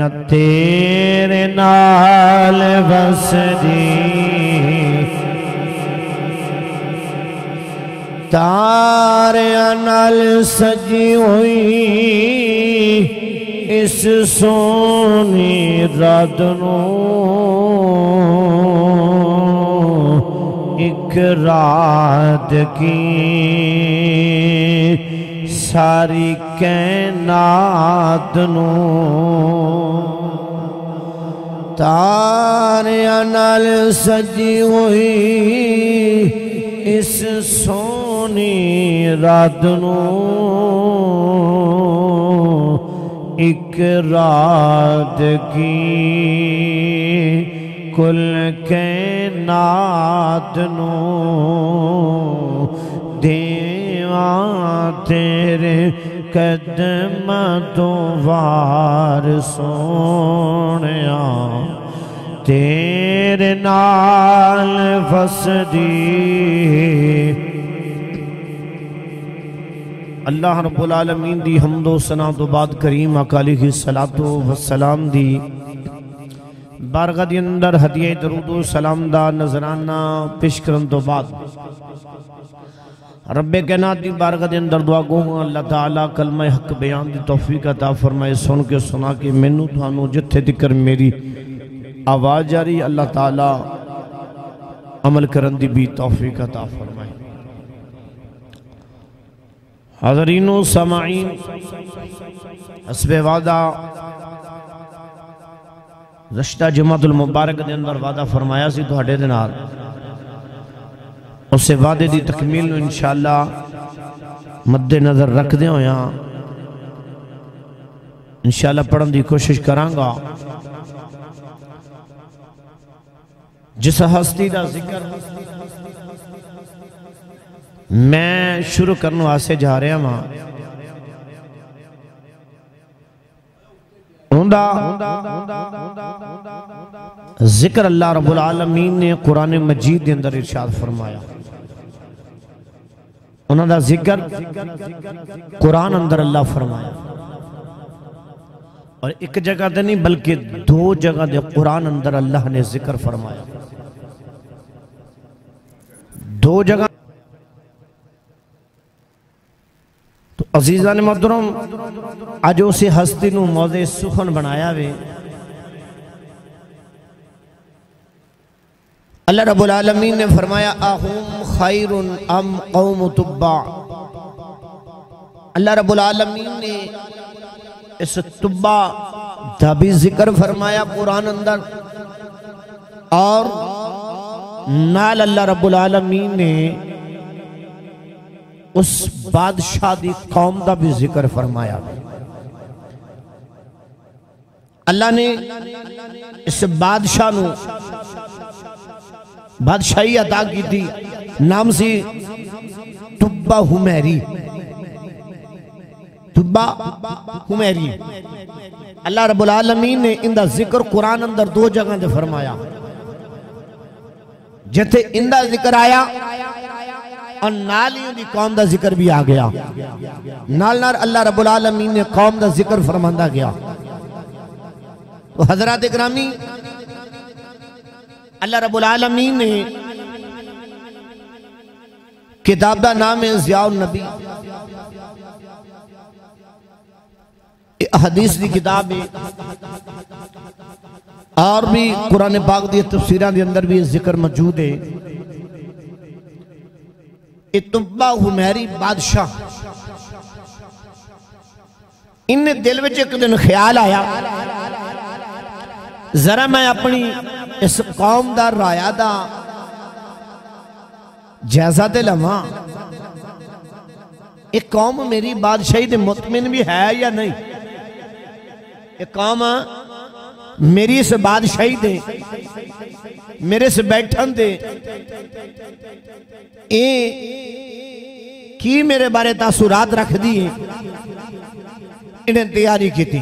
तेरे नाल बस बसरी तार नल सजी हुई इस सोनी रात इक रात की ਸਾਰੀ ਕਾਇਨਾਤ ਨੂੰ ਤਾਰਿਆਂ ਨਾਲ ਸਜੀ ਹੋਈ ਇਸ ਸੋਹਣੀ ਰਾਤ ਨੂੰ ਇੱਕ ਰਾਤ ਕੀ ਕੁੱਲ ਕਾਇਨਾਤ ਨੂੰ ਦੇਵਾਂ आ तेरे कदम तो वार सोने तेरे नाल फसदी। अल्लाह रब्बुल आलमीन दी हमदो सना तो बाद करीम अकाली की सलातो सलाम दी। बारगाह दे अंदर हदिया दरूदो सलाम दा नजराना पेश करन तो बाद रब कहना की बारगत अंदर दुआ गो हाँ अल्लाह तला कलमा हक बयान की तोहफी का ता फरमाए। सुन के सुना के मैनू थानू जिथे तिकर मेरी आवाज़ आ रही, अल्लाह तला अमल करन भी तोहफी का ता फरमाए। हजरीनो समाई हसबे वादा, रश्ता जमातुल मुबारक के अंदर वादा फरमाया से थोड़े उस वादे की तकमील इन शाला मद्देनज़र रखद हो इंशाला पढ़न की कोशिश करांगा। जिस हस्ती का ज़िक्र मैं शुरू करने वास्ते जा रहा वहाँ ज़िक्र अल्लाह रबुल आलमीन ने कुरान मजीद के अंदर इर्शाद फरमाया। उन्होंने ज़िक्र कुरान अंदर अल्लाह फरमाया। और एक जगह तो नहीं, बल्कि दो जगह दे कुरान अंदर अल्लाह ने ज़िक्र फरमाया। दो जगह तो अजीजा ने मधुरम अज उस हस्ती मौजे सुखन बनाया वे। अल्लाह रबुल आलमीन ने फरमाया आहूम खैरुन अम कौम तुब्बा अल्लाह रब्बुल आलमीन ने इस तुब्बा का भी ज़िक्र फरमाया कुरान अंदर और नाल अल्लाह रब्बुल आलमीन ने उस बादशाह दी कौम का भी ज़िक्र फरमाया अल्लाह ने इस बादशाह बादशाही अदा की नाम सी तुब्बा हुमैरी। तुब्बा हुमैरी। अल्लाह रब्बुल आलमीन ने इंदा ज़िक्र कुरान अंदर दो जगह ते फरमाया। जिथे इंदा ज़िक्र आया, और नाल ही उनकी कौम का ज़िक्र भी आ गया। नाल नाल अल्लाह रब्बुल आलमीन ने कौम का ज़िक्र फरमांदा गया। तो हज़रत ग्रामी अल्लाह रब्बुल आलमीन ने किताब का नाम है जियाउल नबी। हदीस की किताब है। और भी कुरान पाक दी तफसीर के अंदर भी ज़िक्र मौजूद है। इतुब्बा हुमैरी बादशाह। इन्हें दिल में एक दिन ख्याल आया। जरा मैं अपनी इस कौम का राया का जायजा तो लवा। एक कौम मेरी बादशाही से मुतमिन भी है या नहीं? ये कौम मेरी इस बादशाही दे, मेरे से बैठन दे, ए, की मेरे बारे तासुरात रख दी? इन्हें तैयारी की थी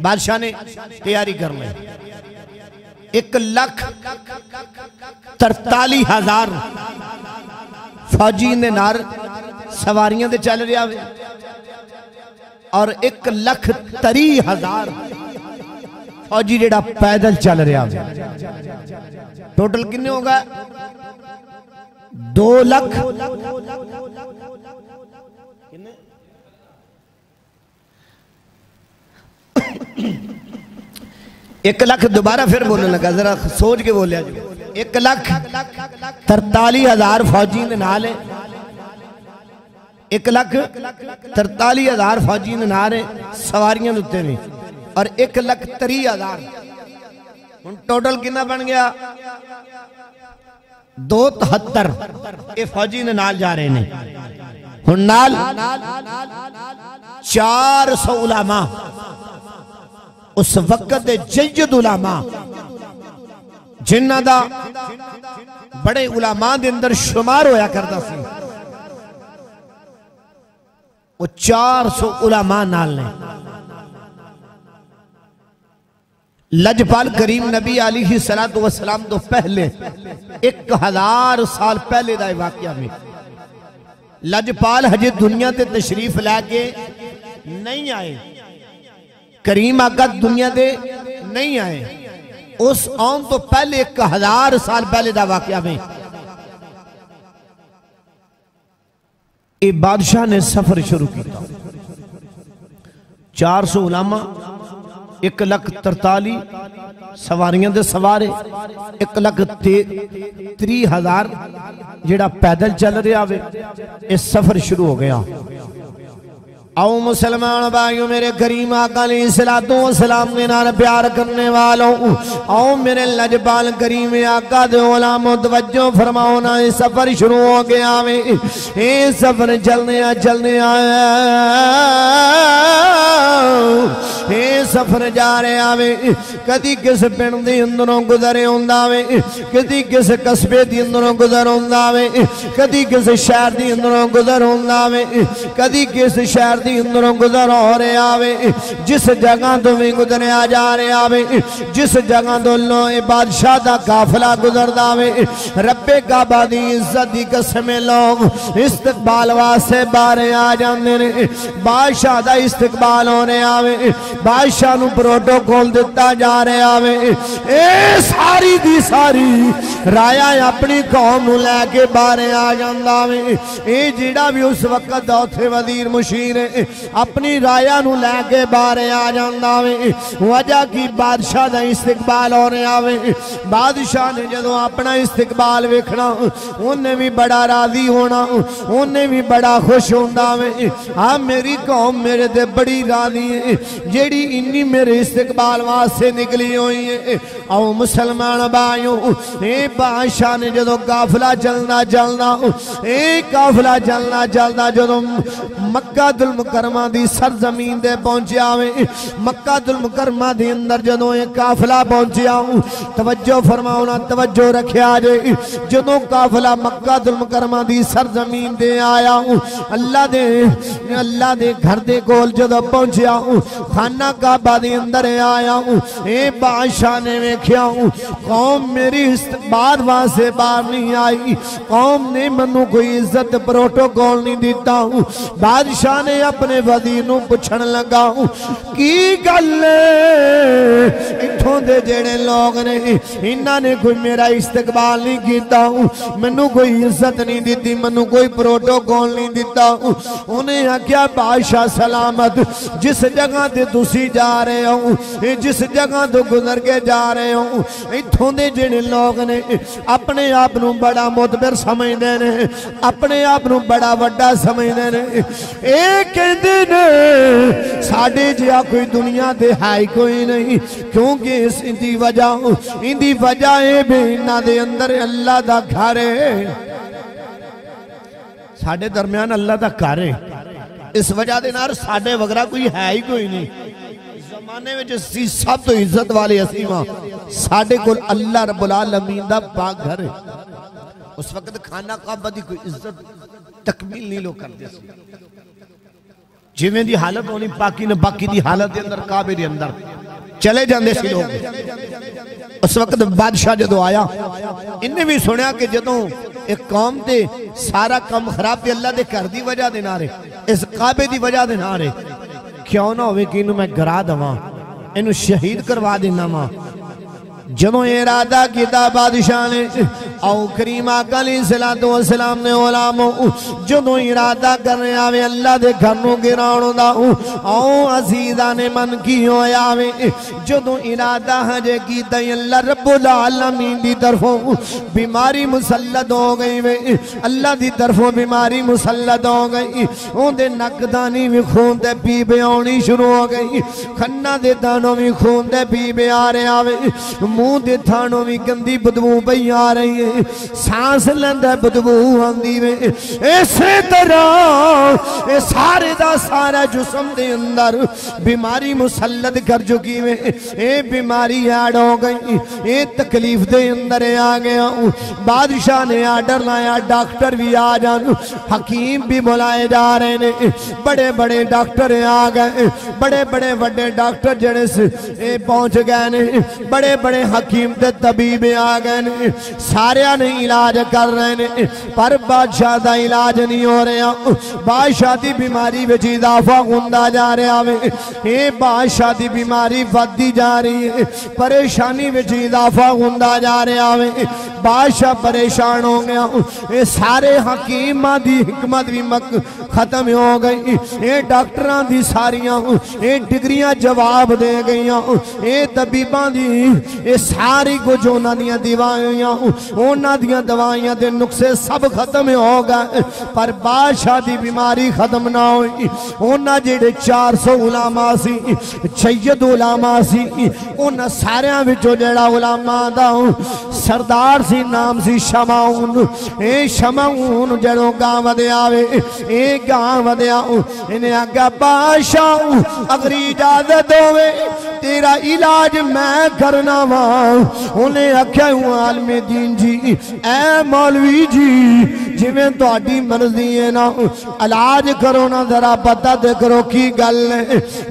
बादशाह ने तैयारी कर ली। एक लख तरताली हज़ार। फौजी ने नार सवारियाँ दे चल रहा वे। और एक लख तरी हज़ार। फौजी जेड़ा पैदल चल रहा है टोटल किन्ने होगा दो लख। एक लख दोबारा फिर बोलने लगा, जरा सोच के बोलिया एक लख तरताली हज़ार फौजी ने नाल एक लख तरताली हज़ार फौजी ने नाल सवारियाँ उत्ते ने और एक लख त्री हज़ार। हूँ टोटल कितना बन गया? दो तहत्तर। ये फौजी ने नाल जा रहे हैं हूँ नाल चार सौ उलामा। उस वक्त जयद उलामा। जिन्ना दा बड़े उलामा के अंदर शुमार होया करता सी। वो चार सौ उलामा नाल ने। लजपाल करीम नबी आली सलात वसलाम तो पहले, एक हज़ार साल पहले का वाक्य में। लजपाल हजे दुनिया ते तशरीफ़ लैके नहीं आए। करीम आका दुनिया दे नहीं आए। उस आम तो पहले एक हज़ार साल पहले का वाक्य में। बादशाह ने सफ़र शुरू किया चार सौ उलामा, एक लख तरताली सवारियाँ दे सवारे, एक लख त्री हज़ार जेड़ा पैदल चल रहा वे सफ़र शुरू हो गया। आओ मुसलमान भाइयों, मेरे करीम आकाली सलातों सलाम के नाल प्यार करने वालों, आओ मेरे लजपाल करीम आका दे ओलामो, तवज्जो फरमाओ ना, ये सफ़र शुरू हो गया वे। ये सफ़र चलने आ, चलने आया ये सफ़र जा रहा वे। कदी किस पिंड के अंदरों गुजरे आंदा वे। कदी किस कस्बे के अंदरों गुजर आंदा वे। कदी किस शहर के अंदरों गुजर आंदा वे। कदी किस शहर दी अंदरों गुजर हो रहा वे जिस जगह तो भी गुजरिया जा रहा वे जिस जगह तो लो बादशाह का काफला गुजरदा वे रब्बे काबा दी इज़्ज़त दी कसम लोग इस्तकबाल वास्ते बारे आ जाते बादशाह का इस्तकबाल होने आवे बादशाह प्रोटोकॉल दिता जा रहा वे ए सारी दी सारी राया अपनी कौम लेके बारे आ जांदा वे ए जेड़ा भी उस वक्त दा अपनी राया लेके बारे आ जांदा वे। वजह की बादशाह दा इस्तकबाल होने आवे। बादशाह ने जदों अपना इस्तकबाल वेखना, उन्हें भी बड़ा राज़ी होना, उन्हें भी बड़ा खुश वे। आ मेरी कौम मेरे ते बड़ी राज़ी है। जेड़ी इन्नी मेरे इस्तकबाल वास्ते निकली हुई है। आओ मुसलमान भाइयों, ए बादशाह ने जदों काफला चलना चलना ए काफला चलना चलना जदों मक्का दुल मुकरमा दी सरजमीन दे पहुंचया वे। मक्का दुल मुकरमा दे अंदर जदों ये काफला पहुंचया तवज्जो फरमाओ ना, तवज्जो रखया जे। जदों काफला मक्का दुल मुकरमा दी सरजमीन दे आया अल्लाह दे अल्लाह दे घर दे कोल जदों पहुंचया खाना काबा दे अंदर आया ए बादशाह ने वेख्या कौम मेरी बाद वास्ते बाहर नहीं आई, कौम ने मनु कोई इज़्ज़त प्रोटोकॉल नहीं दिता बादशाह ने अपने वज़ीर नु पुछण लगा की गल इथों दे जेड़े लोग ने, इन्हां ने कोई मेरा इस्तकबाल नहीं किया मैनू कोई इज़्ज़त नहीं दी मैनू कोई प्रोटोकॉल नहीं दिता उन्हें आख्या बादशाह सलामत, जिस जगह ते तुसी जा रहे हो जिस जगह तो गुजर के जा रहे हो इथों के जेड़े लोग ने, अपने आप नु बड़ा मुतबिर समझते हैं अपने आप नु बड़ा वड्डा समझते हैं ए साढ़े जहा कोई दुनिया है कोई नहीं, क्योंकि वजह वजह है भी अंदर अल्लाह का घर साढ़े दरम्यान अल्लाह का घर है इस वजह के नाल वगैरह कोई है ही कोई नहीं। जमाने में सब तो इज़्ज़त वाले असी हाँ साढ़े को अल्लाह रबुल आलमीन का बाग घर है उस वक्त खाना काबा की कोई इज़्ज़त, तकमील नहीं लोग करते ਜਿਵੇਂ ਦੀ ਹਾਲਤ ਹੋਣੀ ਪਾਕੀ ਨੇ ਬਾਕੀ ਦੀ ਹਾਲਤ ਦੇ ਅੰਦਰ ਕਾਬੇ ਦੇ ਅੰਦਰ ਚਲੇ ਜਾਂਦੇ ਸੀ ਲੋਕ ਉਸ ਵਕਤ ਬਾਦਸ਼ਾਹ ਜਦੋਂ ਆਇਆ ਇਹਨੇ ਵੀ ਸੁਣਿਆ ਕਿ ਜਦੋਂ ਇੱਕ ਕੌਮ ਤੇ ਸਾਰਾ ਕੰਮ ਖਰਾਬ ਤੇ ਅੱਲਾ ਦੇ ਘਰ ਦੀ ਵਜ੍ਹਾ ਦੇ ਨਾਲ ਇਸ ਕਾਬੇ ਦੀ ਵਜ੍ਹਾ ਦੇ ਨਾਲ ਕਿਉਂ ਨਾ ਹੋਵੇ ਕਿ ਇਹਨੂੰ ਮੈਂ ਗਰਾ ਦਵਾਂ ਇਹਨੂੰ ਸ਼ਹੀਦ ਕਰਵਾ ਦੇਣਾ ਵਾ ਜਦੋਂ ਇਰਾਦਾ ਕੀਤਾ ਬਾਦਸ਼ਾਹ ਨੇ आओ करीमा कली सिला तो सलाम ने ओलामो जो इरादा करने आवे, अल्लाह के घर में गिराने का आओ अजीजा ने मन की हो आवे जो इरादा हजे की अल्लाह रबुल आलमीन की तरफों बीमारी मुसलत हो गई वे अल्लाह की तरफों बीमारी मुसलत हो गई उनके नकदानी भी खून ते पी पे आनी शुरू हो गई खन्ना दे दानों भी खून ते पी पे आ रहा आवे मुँह दे थानों भी गंदी बदबू पई आ रही है सांस लेंदा बदबू आंदी वे। इस तरह, ये सारे दा सारा जिसम दे अंदर बीमारी मुसलत कर चुकी वे। ये बीमारी ऐड हो गई, ये तकलीफ़ दे अंदर आ गया। बादशाह ने आर्डर लाया, डॉक्टर भी आ जा हकीम भी बुलाए जा रहे ने। बड़े बड़े डॉक्टर आ गए। बड़े बड़े वे डॉक्टर जड़े से पहुँच गए ने। बड़े बड़े हकीम ते तबीब आ गए ने। सारे सारिया ने इलाज कर रहे ने, पर बादशाह का इलाज नहीं हो रहा। बादशाह की बीमारी बच्चे इजाफा हों जा रहा वे। ये बादशाह की बीमारी वधती जा रही है, परेशानी में इजाफा हों जा रहा वे। बादशाह परेशान हो गया। ये सारे हकीम की हिकमत भी मक खत्म हो गई। ये डॉक्टर की सारिया ये डिग्रिया जवाब दे गई ये तबीबा दी ये सारी कुछ उन्होंने दीवाइया दवाइयाँ के नुस्खे सब खत्म हो गए, पर बादशाह की बीमारी खत्म ना हुई। उन्हें जेडे चार सौ उलामा सी, सैयद उलामा सी, उन्हें सारिया जड़ा उलामा का सरदार सी नाम सी शमाउन ए शमाउन जड़ों गाँव वध्या ए गाँव वध्या इन्हें आख्या बादशाह, अगर इजाज़त होवे, तेरा इलाज मैं करना वा। उन्हें आख्या आलमे दीन जी ए मौलवी जी जिमें थी मर्ज़ी है ना। इलाज करो ना, जरा पता तो करो, की गल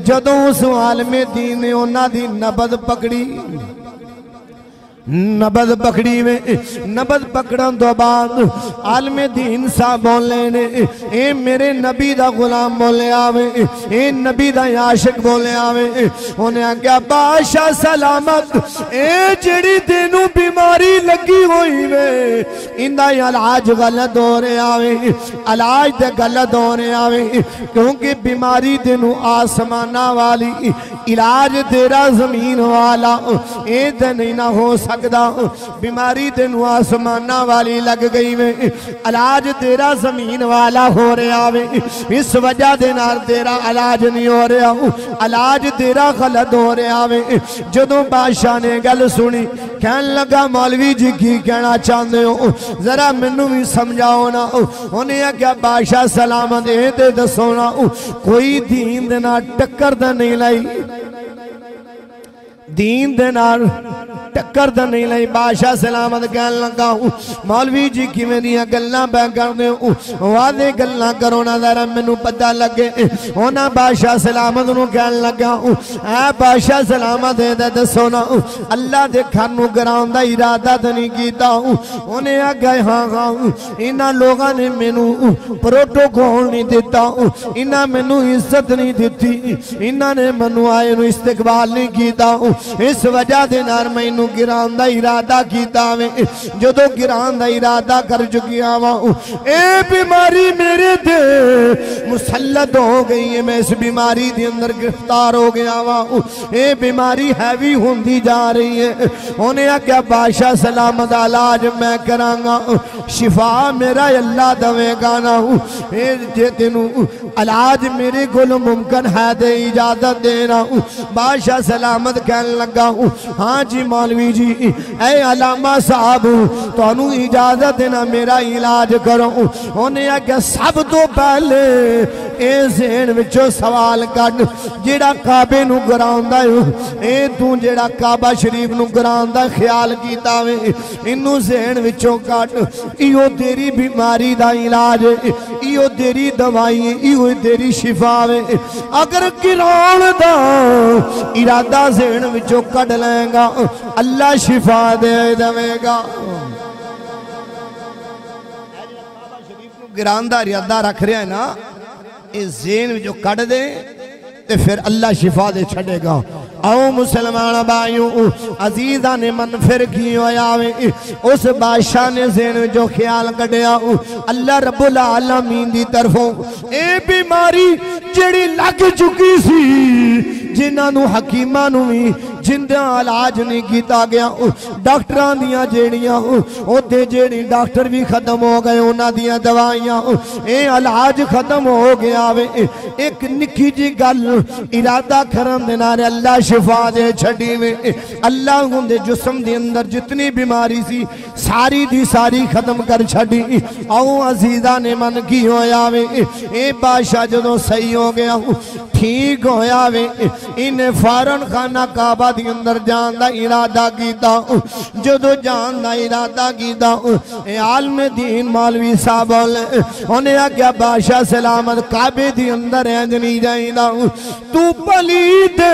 जो उस आलमे दीन ने उन्होंने नबद पकड़ी नबद पकड़ी में नबद पकड़न तो बाद आलमे दीन साहब बोले ने, ए मेरे नबी दा गुलाम बोले आवे, ए नबी दा आशिक बोले आवे। उन्हें आख्या, बादशाह सलामत, ए जेड़ी तेनू बीमारी लगी हुई वे, इंदा इलाज गलत हो रहे आवे इलाज ते गलत हो रहे आवे, क्योंकि बीमारी तेनू आसमाना वाली, इलाज तेरा ज़मीन वाला, ए ते नहीं ना हो सकता सकता बीमारी तेन आसमाना वाली लग गई वे इलाज तेरा ज़मीन वाला हो रहा वे इस वजह के तेरा इलाज नहीं हो रहा इलाज तेरा गलत हो रहा वे जो बादशाह ने गल सुनी कह लगा मौलवी जी की कहना चाहते हो जरा मैनू भी समझाओ ना उन्हें आख्या बादशाह सलाम दे दसो ना कोई दीन टक्कर तो नहीं लाई दीन दे टक्कर तो नहीं लाई, बादशाह सलामत कह लगा मौलवी जी किमें दियाँ गल्लां हो? वादे गल्लां करो ना जरा, मैनू पता लगे। उन्हें बादशाह सलामत नु कहन लगा ऐ बादशाह सलामत दसो ना अल्लाह दे घर नु गिराउन दा इरादा तो नहीं कीता उन्हें आख्या हाँ हाँ इन्हां लोगां ने मैनू प्रोटोकॉल नहीं दिता इन्हां मैनू इज़्ज़त नहीं दी इन्हां ने मैनू आए इस्तकबाल नहीं कीता इस वजह के नाल मैनू गिरान का इरादा किया वे। जो गिरान का इरादा कर चुकिया वा, ए बीमारी मेरे दे मुसलत हो गई है, मैं इस बीमारी के अंदर गिरफ़्तार हो गया वा। ए बीमारी हैवी होती जा रही है। उन्हें आख्या बादशाह सलामत इलाज मैं करांगा। शिफा मेरा अल्लाह दवेगा ना। जे तेन इलाज मेरे को मुमकिन है तो इजाज़त देना। बादशाह सलामत कह लगा हूँ हाँ जी मौलवी जी ए अलामा साहब थानू इजाज़त देना मेरा इलाज करो उन्हें आख्या सब तो पहले सवाल कट जेड़ा काबे नु गराउंदा ए तू जेड़ा काबा शरीफ नु गराउंदा, ख्याल कीता वे इनू जेन विचों कट इहो तेरी बीमारी दा इलाज इहो तेरी दवाई इहो तेरी शिफा वे। अगर गिराउन दा इरादा जेन विचों कट लेगा, अल्लाह शिफा दे का इरादा रख रहा है ना जेन जो कट दे, ते फिर अल्लाह शिफा दे छड़ेगा। आओ मुसलमान भाइयों, अजीजा ने मन फिर की उस बादशाह ने जेन जो ख्याल कटिया अल्लाह रबुल आलमीन दी तरफों, ए बीमारी जड़ी लग चुकी सी जिन्होंने हकीमा भी ज़िंदा इलाज नहीं किया गया डॉक्टर दियाँ उत्थे जेड़ी डॉक्टर भी खत्म हो गए उन्होंने दवाइया ये इलाज खत्म हो गया वे। एक निकी जी गल इरादा करन अल्लाह शिफा दे छड़ी वे। अल्लाह उनके जिसम के अंदर जितनी बीमारी सी, सारी दी सारी खत्म कर छी आओ अजीजा ने मन की होया वे। ए बादशाह जो सही हो गया ठीक होया वे। इन्हें फारन खाना काबा दी अंदर जान का इरादा किया जो जान का इरादा किया आलम दीन मौलवी साहब उन्हें आख्या बादशाह सलामत काबे दी अंदर इंज नहीं जाइंदा तू भली दे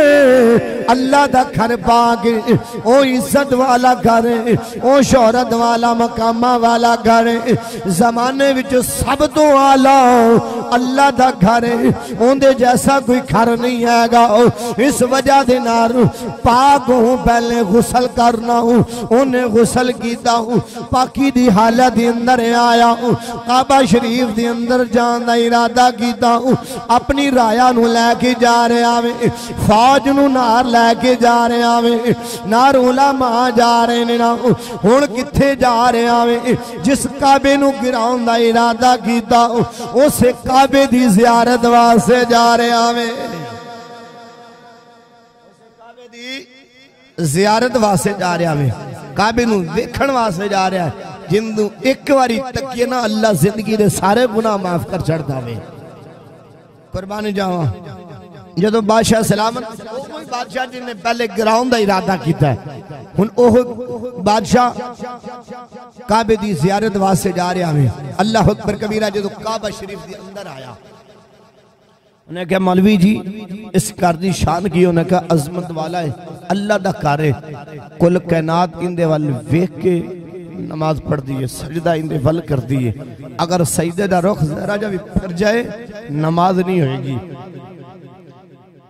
अल्लाह का घर पा के ओ इज़्ज़त वाला घर ओ शोहरत वाला, मकामा वाला घर जमाने सब तो आला अल्लाह का घर उनके जैसा कोई घर नहीं हैगा। इस वजह के नार पाक हूँ पहले गुसल करना हूँ, उन्हें गुसल किया हूँ। पाकी की हालत अंदर आया हूँ, काबा शरीफ के अंदर जान का इरादा किया हूँ। अपनी राया लैके जा रहा वे, फौज नार लैके जा रहा वे, नार उलामा जा रहे ने ना हूँ कितने जा रहा वे, जिस काबे गिराने का इरादा किया उस काबे की जियारत वास्ते जा रहा वे। जियारत वास्ते जा रहा है काबे वेखण वास्ते जा रहा है। जिंदू एक बारी तकिए ना अल्लाह ज़िंदगी के सारे गुनाह माफ़ कर छड़ता वे। कुर्बानी जावा। जो बादशाह सलामत बादशाह जी ने पहले गिराउन का इरादा किया हूँ। बादशाह काबे की जियारत वास्ते जा रहा है अल्लाह अकबर कबीरा जो काबा शरीफ के अंदर आया। उन्हें कहा, मौलवी जी, इस घर की शान की उन्हें कहा, अजमत वाला है, अल्लाह का घर है। कुल कैनात इंदे वाल वेख के नमाज़ पढ़ दी है, सजदा इंदे वल कर दी है। अगर सजदे का रुख जरा जा भी फिर जाए, नमाज़ नहीं होएगी।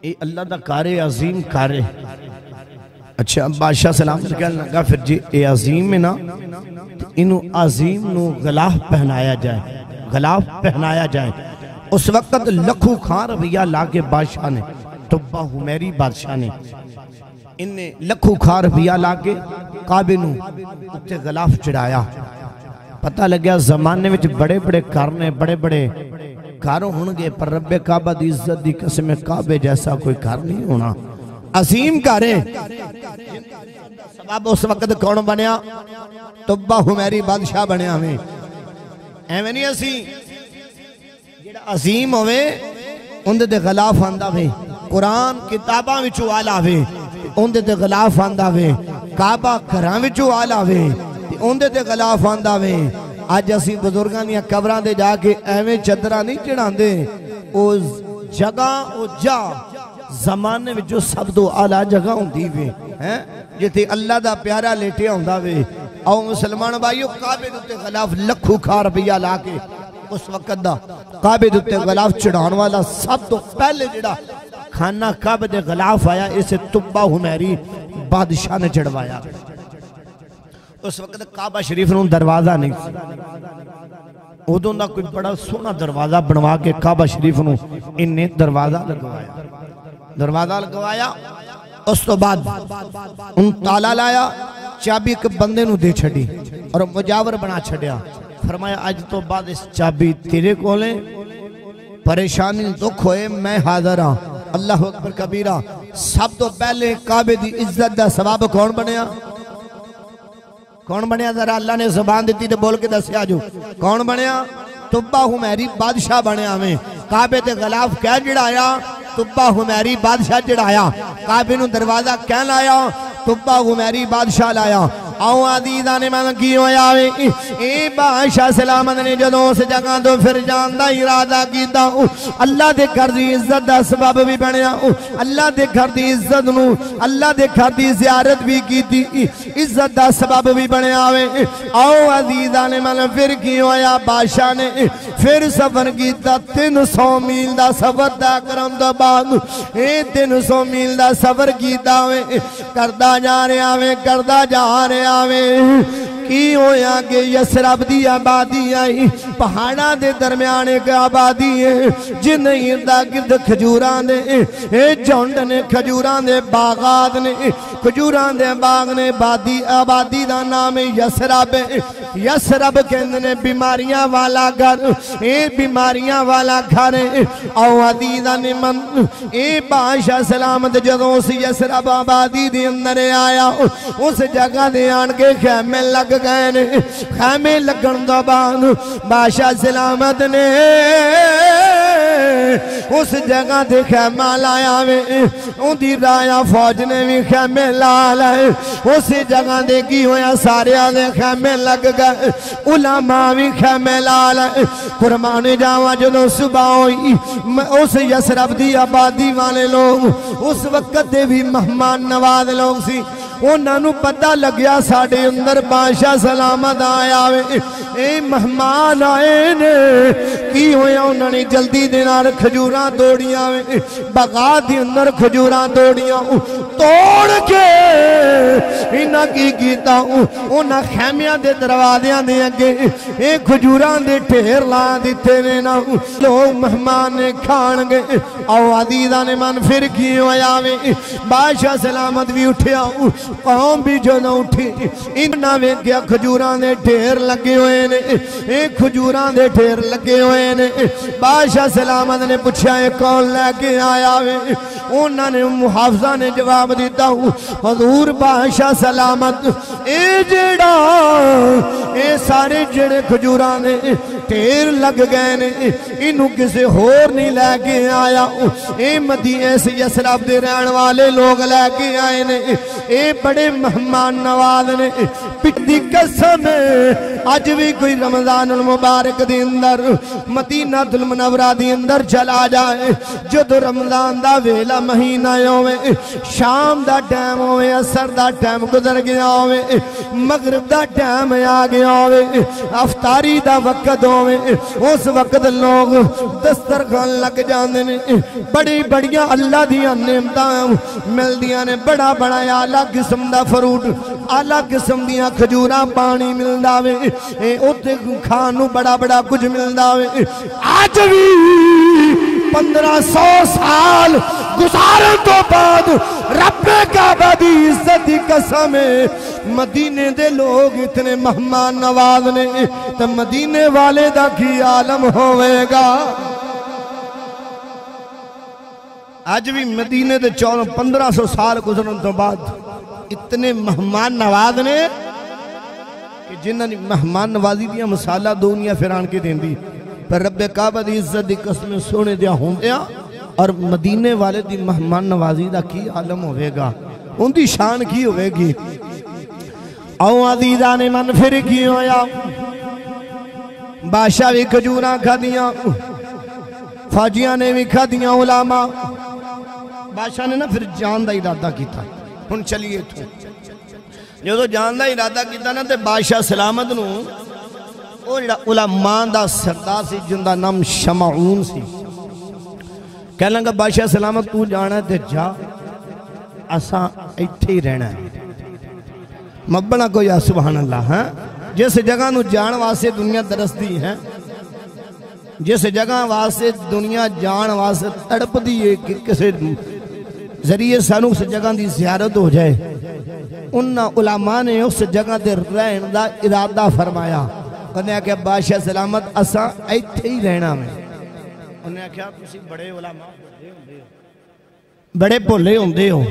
ये अल्लाह का घर है, अजीम घर है। अच्छा बादशाह सलाम कहने लगा, फिर जी, ये अजीम है ना इन अजीम गलाफ पहनाया जाए, गलाफ पहनाया जाए। उस वक्त लखू खान रवैया ला के बादशाह ने टुब्बा हुमेरी बादशाह ने इन्हें लखू खान रवैया ला के काबे उत्ते गलाफ चढ़ाया। पता लग्या जमाने में बड़े बड़े घर ने, बड़े बड़े घर होंगे पर रबे काबा की इज़्ज़त की कसम काबे जैसा कोई घर नहीं होना। असीम घर। सबब उस वक्त कौन बनया तुब्बा हुमेरी बादशाह बनया हमें एवं नहीं असी अजीम होवे उनके खिलाफ आंदा वे। कुरान किताबा विचों आ लावे उनके खिलाफ आंदा वे। काबा घरां विचों आ लावे उनके खिलाफ आंदा वे। अज असी बुज़ुर्गों दी कबरां ते जाके एवें चदरा नहीं चढ़ाते उस जगह ओ जा, जमाने में सब तो आला जगह होंगी वे, है? जिथे अल्लाह का प्यारा लेटिया होंदा वे। आओ मुसलमान भाईओ काबे के खिलाफ लखू खा रुपया ला के उस वक्त का काबे गलाफ चढ़ाने वाला सब तो पहले जड़ा खाना काबे के गलाफ आया, इसे तुब्बा हुमैरी बादशाह ने चढ़वाया। उस वक्त काबा शरीफ न दरवाज़ा नहीं उदों का कोई बड़ा सोहना दरवाज़ा बनवा के काबा शरीफ न इन्हें दरवाज़ा लगवाया। दरवाज़ा लगवाया, उस तो बाद उन ताला लाया, चाबी एक बंदे दे छी और मुजावर बना छड़िया फरमाया अज तो बाद इस चाबी तेरे को परेशानी दुख होए, मैं हाजिर हाँ। अल्लाह अकबर कबीरा, सब तो पहले काबे की इज़्ज़त का सबब कौन बनया? कौन बनया? जरा अल्लाह ने जबान दी तो बोल के दसिया जो कौन बनया? तुब्बा हुमैरी बादशाह बनया हमें काबे के खिलाफ कह जड़ाया तुब्बा हुमैरी बादशाह जड़ाया काबे दरवाज़ा कह लाया? तुब्बा हुमैरी बादशाह लाया। आओ आदीदा ने मन की होया वे ए बादशाह सलामत ने जदों उस जगह तो फिर जान दा, इरादा कीता। अल्लाह दे घर दी इज़्ज़त दा सबब भी बनया अल्लाह दे घर दी इज़्ज़त नु, अल्लाह दे घर दी जियारत भी कीती। इज़्ज़त दा सबब भी बनया वे आओ अजीजा ने मन फिर की होया? बादशाह ने फिर सफ़र किया तीन सौ मील का सफ़र तय करम तो बाद। तीन सौ मील का सफ़र किया करता जा रहा वे करता जा रहा। वे की कि यसरब दी आबादी आई। पहाड़ा दे दरम्यान एक आबादी है जिन इर्दा गिर्द खजूरा ए झुंड ने खजूरा दे बागात ने, खजूरा दे बाग ने बादी, आबादी दा नाम यसरब। यसरब कहते ने बीमारियाँ वाला घर, ए बीमारियाँ वाला घर आओ अदीदा ने मन ए बादशाह सलामत जदों उस यसरब आबादी दे अंदर आया, उस जगह दे के खैमे लग गए ने खैमे लगन तो बाद बादशाह सलामत ने। उस जगह ते खैमा लाया वे उनकी राया फौज ने भी खैमे ला लाए। उस जगह ते की होया, सारे दे खैमे लग गए। उलामा भी खैमे ला लाए। कुरबानी जावा जो सुबह हुई उस यसरफ की आबादी वाले लोग, उस वक्त दे भी मेहमान नवाज़ लोग सी। उन्होंने पता लग्या साढ़े अंदर बादशाह सलामत आया मेहमान आए ने, की उन्होंने? जल्दी नाल खजूरा तोड़िया बगा अंदर खजूरा तोड़िया। तोड़ के इन्हें की किया खैमिया के दरवाजिया के अगे ये खजूरा के ढेर ला दिते ने ना। लोग मेहमान ने खान गए। आओ आदीदा ने मन फिर की होया वे? बादशाह सलामत भी उठिया कौम भी जो उठी। इन्ना वेख्या खजूरा के ढेर लगे हुए ने। खजूरा के ढेर लगे हुए ने। बादशाह सलामत ने पूछा ये कौन लैके आया वे? उन्होंने मुहावजा ने जवाब दिता, हजूर बादशाह सलामत, ये जेड़ा, ये सारे जेड़े खजूरा ने ढेर लग गए ने, इनू किसी होर नहीं लैके आया? ये मदी इस यसरब के रहन वाले लोग लैके आए ने। ये बड़े मेहमान नवाज़ ने पिटी कसम अज भी कोई रमज़ान मुबारक के अंदर, मदीना दुल मनवरा के अंदर चला जाए। जो रमज़ान का वेला महीना होवे, शाम का टाइम होवे, असर का टाइम गुजर गया होवे, मगरब का टाइम आ गया होवे, अफतारी का वक्त होवे, उस वक्त लोग दस्तरखान लग जाते ने। बड़ी बड़िया अल्लाह दिया नियमत मिलदिया ने, बड़ा बड़ा आला किस्म का फ्रूट आला किस्म दिया खजूर पानी मिलता वे उत्ते खान बड़ा बड़ा कुछ मिलता वे। अज भी पंद्रह सौ साल गुजारन तो बाद रबे काबा की मदीने दे लोग इतने मेहमान नवाज़ ने तो मदीने वाले दा की आलम होवेगा? अज भी मदीने के चौदह पंद्रह सौ साल गुजरन तो बाद इतने मेहमान नवाज़ ने कि जिन्होंने मेहमान नवाजी दिया मसाला दुनिया फिर आन के देंदी, पर रबे काबा की इज़्ज़त की कसम सोने दिया होंदिया, और मदीने वाले की मेहमान नवाजी का की आलम होगा उनकी शान की होगी आओ ने मन फिर की होया? बादशाह भी खजूर खादिया, फौजिया ने भी खादिया उलामा। बादशाह ने ना फिर जान का इरादा किया हूँ चलीए इतों जो जान का इरादा किया ना तो बादशाह सलामत न उलामा का सरदार से, ज़िंदा नाम शमाऊन सी। कह लगा, बादशाह सलामत, तू जाना तो जा। असा इत्थे ही रहना मब्बना कोई आ सुबहान अल्लाह है। जिस जगह जान वास्ते दुनिया तरसती है, जिस जगह वास्ते दुनिया जान वास्ते तड़पती है कि किसी ज़रिए सानू उस जगह की जियारत हो जाए। उन्होंने उलामा ने उस जगह से रहन का इरादा फरमाया। उन्हें आख्या बादशाह सलामत, असा इत्थे ही रहना मैं। उन्हें आख्या बड़े उलामा बड़े भोले होंगे हो।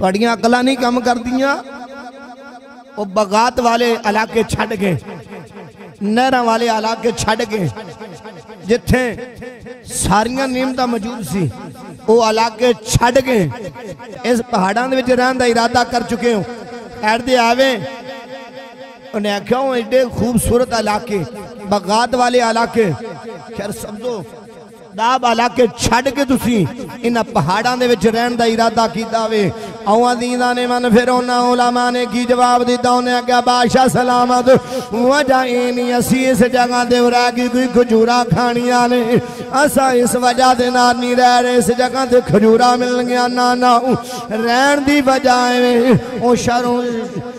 थोड़िया अकल नहीं कम कर दिया वो बगात वाले इलाके छड़ गए। नहर वाले इलाके छड़ गए। जिथे सारिया नियमत मौजूद सी। इलाके छड़ गए। इस पहाड़ों रहने का इरादा कर चुके हो। खैर दे आवे। उन्हें आख्या खूबसूरत इलाके बगात वाले इलाके खैर समझो दाब इलाके छड़ के तुसी इन पहाड़ों के रहन का इरादा किया वे। औआ दीदा ने मन फिर उन्होंने उलामा ने की जवाब दिता उन्हें आख्या बादशाह सलामत। वजह नहीं असी इस जगह दे रह गई कोई खजूरा खानिया ने। असा इस वजह के नाल नहीं रह रहे, इस जगह से खजूरा मिल गया ना ना। रहन की वजह वो शरों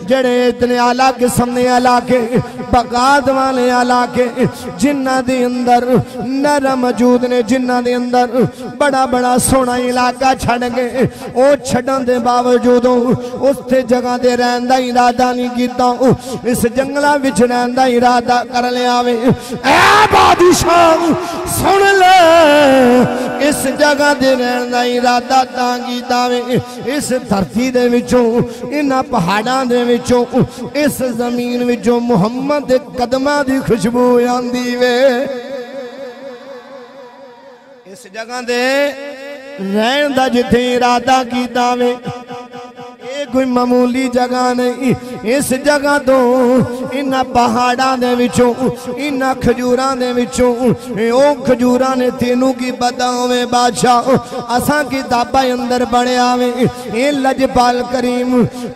जड़े इतने आला किस्म के इलाके बगात वाले इलाके जिन्हों के अंदर नर मौजूद ने जिन्हों के अंदर बड़ा बड़ा सोहना इलाका छड़ गए वो छड़न के बावजूद उस जगह से रहन का इरादा नहीं किया इस जंगलों में रहन का इरादा कर लिया वे बादशाह सुन ले इस जगह से रहन का इरादा ता किया वे इस धरती दे विचों इन्हां पहाड़ां दे विचों इस ज़मीन विचों मुहम्मद दे कदमां दी खुशबू आंदी वे इस जगह दे रहन दा जिथे इरादा कीता वे कोई मामूली जगह नहीं इस जगह तो इन्होंने पहाड़ों के विचों खजूर के खजूर ने तेनों की पता होवे बादशाह असा किताबा अंदर बनया वे ये लजपाल करीम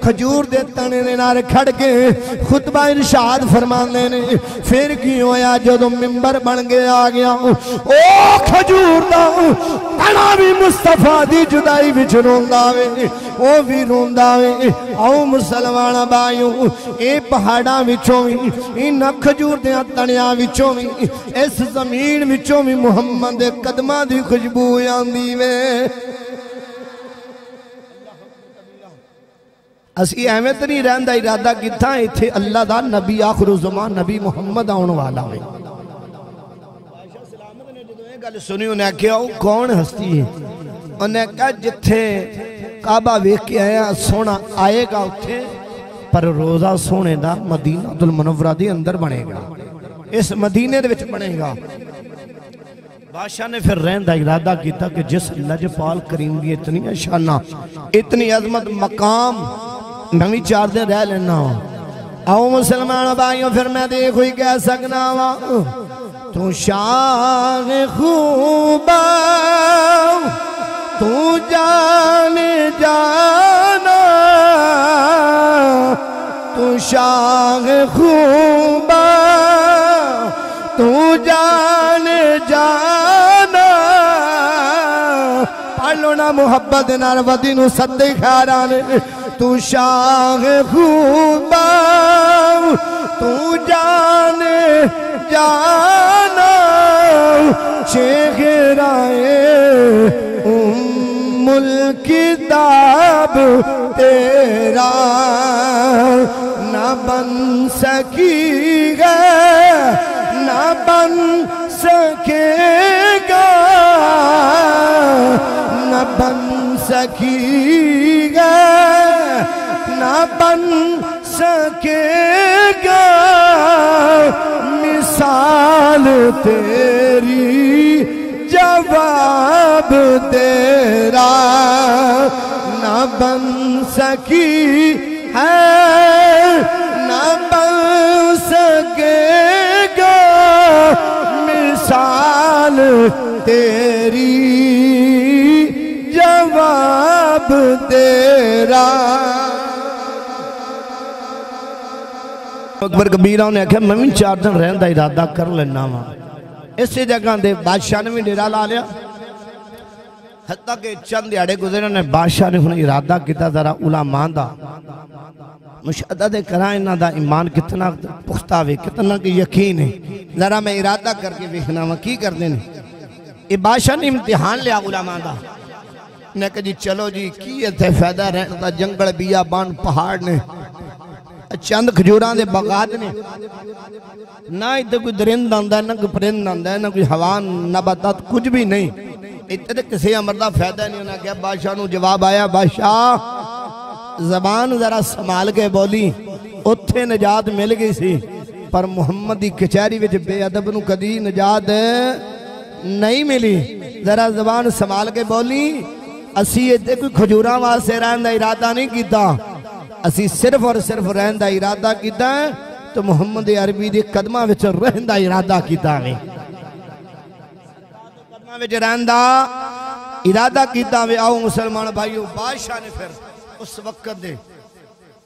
खजूर के तने ने नाल खड़ के खुतबा इरशाद फरमाने ने फिर की होया जो मिंबर बन के आ गया ओ खजूर का तना भी मुस्तफ़ा की जुदाई बिच रोंदा वे ओ भी रोंदा मुसलमान बायो ये पहाड़ा बिचो भी इन खजूर दणिया बिचो भी इस ज़मीन बिचो भी मुहम्मद कदमा की खुशबू आती वे। असी एवं तो नहीं रहा इरादा किता इतने अल्लाह का नबी, आखरू जमान नबी मुहम्मद आने वाला है सुनी, उन्हें आख्या कौन हस्ती है? उन्हें कहा जिथे काबा वेख के आया, सोना आएगा उत्थे, पर रोज़ा सोने का मदीना अब्दुल मनवरा के अंदर बनेगा। इस मदीने के बनेगा। बादशाह ने फिर रहन का इरादा किया कि जिस लजपाल करीम की इतनी शाना, इतनी अजमत, मकाम नवी चार दिन रह लेना वा। आओ मुसलमान भाइयों, फिर मैं देख ही कह सकना वा, तू शाह खूब तू जान जाना तू शाह खूबा तू जान जाना। पालो ना मुहब्बत नाल वदी नु सदे खारा ने तू शाह खूबा तू जान जाना। चेहराए उम्मुल किताब तेरा न बन सकी है न बन सकेगा, न बन सकीगा, न बन सकेगा। मिसाल तेरी जवाब तेरा न बन सकी है, न बन सकेगा। मिसाल तेरी जवाब तेरा। अकबर कबीरा ने आख्या, मैं भी चार दिन रहने का इरादा कर लेना वा। इस जगह दे बादशाह ने भी डेरा ला लिया। हत्ता के चंद दिहाड़े गुजरे ने बादशाह ने हुन इरादा किया जरा उलामा दा। मुशादा दे करा इन्हां दा ईमान कितना पुख्ता वे, कितना की यकीन है। जरा मैं इरादा करके वेखना वा, की करते ने? ये बादशाह ने इम्तिहान लिया उलामा दा। ने कहा जी, चलो जी, की इतने फ़ायदा रहने का जंगल बियाबान पहाड़ ने। चंद खजूर के बागात ने। ना इतने कोई दरिंद आता ना कोई परिंद आता ना कोई हवा नबातात कुछ भी नहीं। इतने तो किसी अमर का फ़ायदा नहीं, उन्हें क्या बादशाह जवाब आया, बादशाह, जबान जरा संभाल के बोली, उत्थे निजात मिल गई सी, पर मुहम्मद की कचहरी में बेअदब न कदी निजात नहीं मिली। जरा जबान संभाल के बोली, असी इतने कोई खजूर वास्ते रहने का इरादा नहीं किया ਅਸੀਂ ਸਿਰਫ ਔਰ ਸਿਰਫ ਰਹਿਣ ਦਾ ਇਰਾਦਾ ਕੀਤਾ ਤੇ ਮੁਹੰਮਦ ਅਰਬੀ ਦੇ ਕਦਮਾਂ ਵਿੱਚ ਰਹਿਣ ਦਾ ਇਰਾਦਾ ਕੀਤਾ ਵੇ ਕਦਮਾਂ ਵਿੱਚ ਰਹਿਣ ਦਾ ਇਰਾਦਾ ਕੀਤਾ ਵੇ ਆਓ ਮੁਸਲਮਾਨ ਭਾਈਓ ਬਾਦਸ਼ਾਹ ਨੇ ਫਿਰ ਉਸ ਵਕਤ ਦੇ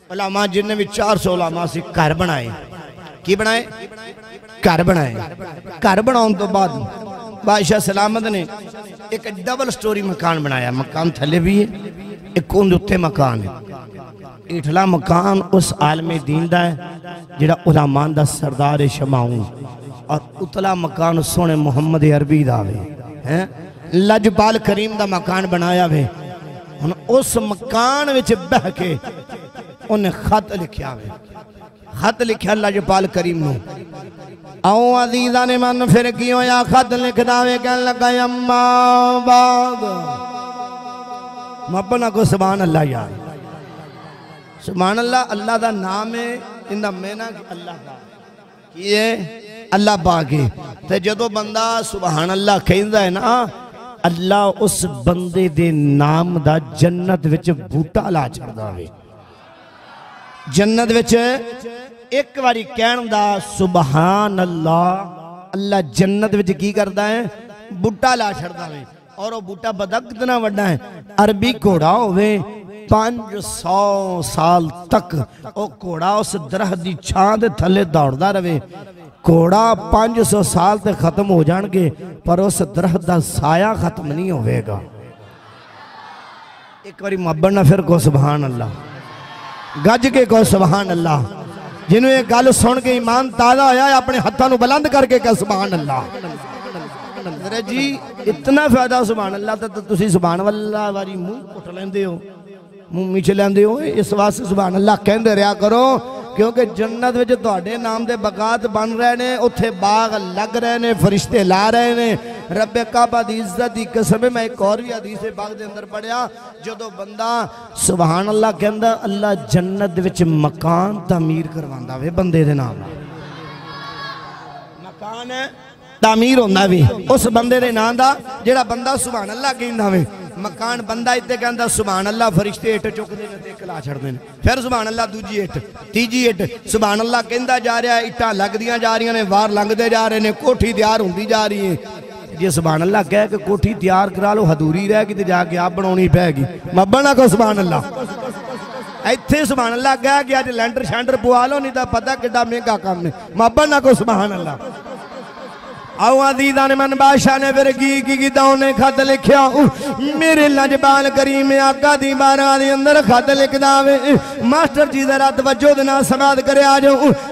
ਉਲਾਮਾ ਜਿੰਨੇ ਵੀ 400 ਉਲਾਮਾ ਸੀ ਘਰ ਬਣਾਏ ਕੀ ਬਣਾਏ ਘਰ ਬਣਾਏ ਘਰ ਬਣਾਉਣ ਤੋਂ ਬਾਅਦ ਬਾਦਸ਼ਾਹ ਸਲਾਮਤ ਨੇ ਇੱਕ ਡਬਲ ਸਟੋਰੀ ਮਕਾਨ ਬਣਾਇਆ ਮਕਾਨ ਥੱਲੇ ਵੀ ਹੈ ਇੱਕ ਉਹਦੇ ਉੱਤੇ ਮਕਾਨ ਹੈ हेठला मकान उस आलमे दीन का है जोड़ा उलामान सरदार है। शमाऊ और उतला मकान सोने मुहम्मद अरबी का वे, है? लजपाल करीम का मकान बनाया वे। हम उस मकान बह के उन्हें खत लिखा वे। खत लिखा लजपाल करीम आओ अजीजा ने मन फिर की होया खत लिखदा वे? कह लगा, अम्मा बाग मबना को सबान अल्लाह यार। सुबहान अल्लाह अल्लाह का नाम है इनका मेना अल्लाह का की है? अल्लाह बागे तो जो बंदा सुबहान अल्लाह कहता है ना, अल्लाह उस बंदे दे नाम का जन्नत विच बूटा ला छड़ता है जन्नत विच एक बारी कहन का सुबहान अल्लाह अल्लाह जन्नत विच की करता है? बूटा ला छड़ता है और वो बूटा बदा कितना व्डा है? अरबी घोड़ा होवे 500 ਸਾਲ ਤੱਕ ਉਹ ਘੋੜਾ ਉਸ ਦਰਖਤ ਦੀ ਛਾਂ ਦੇ ਥੱਲੇ ਦੌੜਦਾ ਰਵੇ ਘੋੜਾ 500 ਸਾਲ ਤੇ ਖਤਮ ਹੋ ਜਾਣਗੇ ਪਰ ਉਸ ਦਰਖਤ ਦਾ ਸਾਇਆ ਖਤਮ ਨਹੀਂ ਹੋਵੇਗਾ ਇੱਕ ਵਾਰੀ ਮੁਹੱਬਤ ਨਾਲ ਫਿਰ ਕੋ ਸੁਭਾਨ ਅੱਲਾ ਗੱਜ ਕੇ ਕੋ ਸੁਭਾਨ ਅੱਲਾ ਜਿਹਨੂੰ ਇਹ ਗੱਲ ਸੁਣ ਕੇ ਈਮਾਨ ਤਾਜ਼ਾ ਹੋਇਆ ਆਪਣੇ ਹੱਥਾਂ ਨੂੰ ਬੁਲੰਦ ਕਰਕੇ ਕਹ ਸੁਭਾਨ ਅੱਲਾ ਜ਼ਰਾ ਜੀ ਇਤਨਾ ਫਾਇਦਾ ਸੁਭਾਨ ਅੱਲਾ ਤਾਂ ਤੁਸੀਂ ਸੁਭਾਨ ਅੱਲਾ ਵਾਰੀ ਮੂੰਹ ਘੁੱਟ ਲੈਂਦੇ ਹੋ ਮੂੰਹ ਮਿਚ ਲੈਂਦੇ ਹੋ ਇਸ ਵਾਸਤੇ ਸੁਭਾਨ ਅੱਲਾ ਕਹਿੰਦੇ ਰਿਹਾ ਕਰੋ ਕਿਉਂਕਿ ਜੰਨਤ ਵਿੱਚ ਤੁਹਾਡੇ ਨਾਮ ਦੇ ਬਗਾਤ ਬਣ ਰਹੇ ਨੇ ਉੱਥੇ ਬਾਗ ਲੱਗ ਰਹੇ ਨੇ ਫਰਿਸ਼ਤੇ ਲਾ ਰਹੇ ਨੇ ਰੱਬ ਕਾਬਾ ਦੀ ਇੱਜ਼ਤ ਦੀ ਕਸਮ ਹੈ ਮੈਂ ਇੱਕ ਹੋਰ ਵੀ ਹਦੀਸ ਬਾਗ ਦੇ ਅੰਦਰ ਪੜਿਆ ਜਦੋਂ ਬੰਦਾ ਸੁਭਾਨ ਅੱਲਾ ਕਹਿੰਦਾ ਅੱਲਾ ਜੰਨਤ ਦੇ ਵਿੱਚ ਮਕਾਨ ਤਾਮੀਰ ਕਰਵਾਉਂਦਾ ਵੇ ਬੰਦੇ ਦੇ ਨਾਮ ਮਕਾਨ ਤਾਮੀਰ ਹੁੰਦਾ ਵੀ। ਉਸ ਬੰਦੇ ਦੇ ਨਾਂ ਦਾ ਜਿਹੜਾ ਬੰਦਾ ਸੁਭਾਨ ਅੱਲਾ ਕਹਿੰਦਾ ਵੇ। ਮਕਾਨ ਬੰਦਾ ਇੱਥੇ ਕਹਿੰਦਾ, ਸੁਭਾਨ ਅੱਲਾ ਫਰਿਸ਼ਤੇ ਇੱਟ ਚੁੱਕਦੇ ਨੇ ਤੇ ਕਲਾ ਛੱਡਦੇ ਨੇ। ਫਿਰ ਸੁਭਾਨ ਅੱਲਾ ਦੂਜੀ ਇੱਟ, ਤੀਜੀ ਇੱਟ, ਸੁਭਾਨ ਅੱਲਾ ਕਹਿੰਦਾ ਜਾ ਰਿਹਾ, ਇੱਟਾਂ ਲੱਗਦੀਆਂ ਜਾ ਰਹੀਆਂ ਨੇ, ਵਾਰ ਲੰਘਦੇ ਜਾ ਰਹੇ ਨੇ, ਕੋਠੀ ਤਿਆਰ ਹੁੰਦੀ ਜਾ ਰਹੀ ਹੈ ਜੇ ਸੁਭਾਨ ਅੱਲਾ ਕਹੇ ਕਿ ਕੋਠੀ ਤਿਆਰ ਕਰਾ ਲਓ ਹਦੂਰੀ ਰਹਿ ਗਈ ਤੇ ਜਾ ਕੇ ਆਪ ਬਣਾਉਣੀ ਪੈਗੀ ਨਾ ਕੋ ਸੁਭਾਨ ਅੱਲਾ। ਇੱਥੇ ਸੁਭਾਨ ਅੱਲਾ ਕਹੇ ਕਿ ਅੱਜ ਲੈਂਡਰ ਸ਼ੈਂਡਰ ਪਵਾ ਲਓ, ਨਹੀਂ ਤਾਂ ਪਤਾ ਕਿੱਡਾ ਮਹਿੰਗਾ ਕੰਮ ਹੈ ਨਾ ਕੋ ਸੁਭਾਨ ਅੱਲਾ। आओ ने मन बादशाह ने फिर की की गिदाओं खत लिखा मेरे लजबाल करीम आका दी बारह अंदर खत लिखदा वे मास्टर जी जरा तवज्जो दे नाल समाद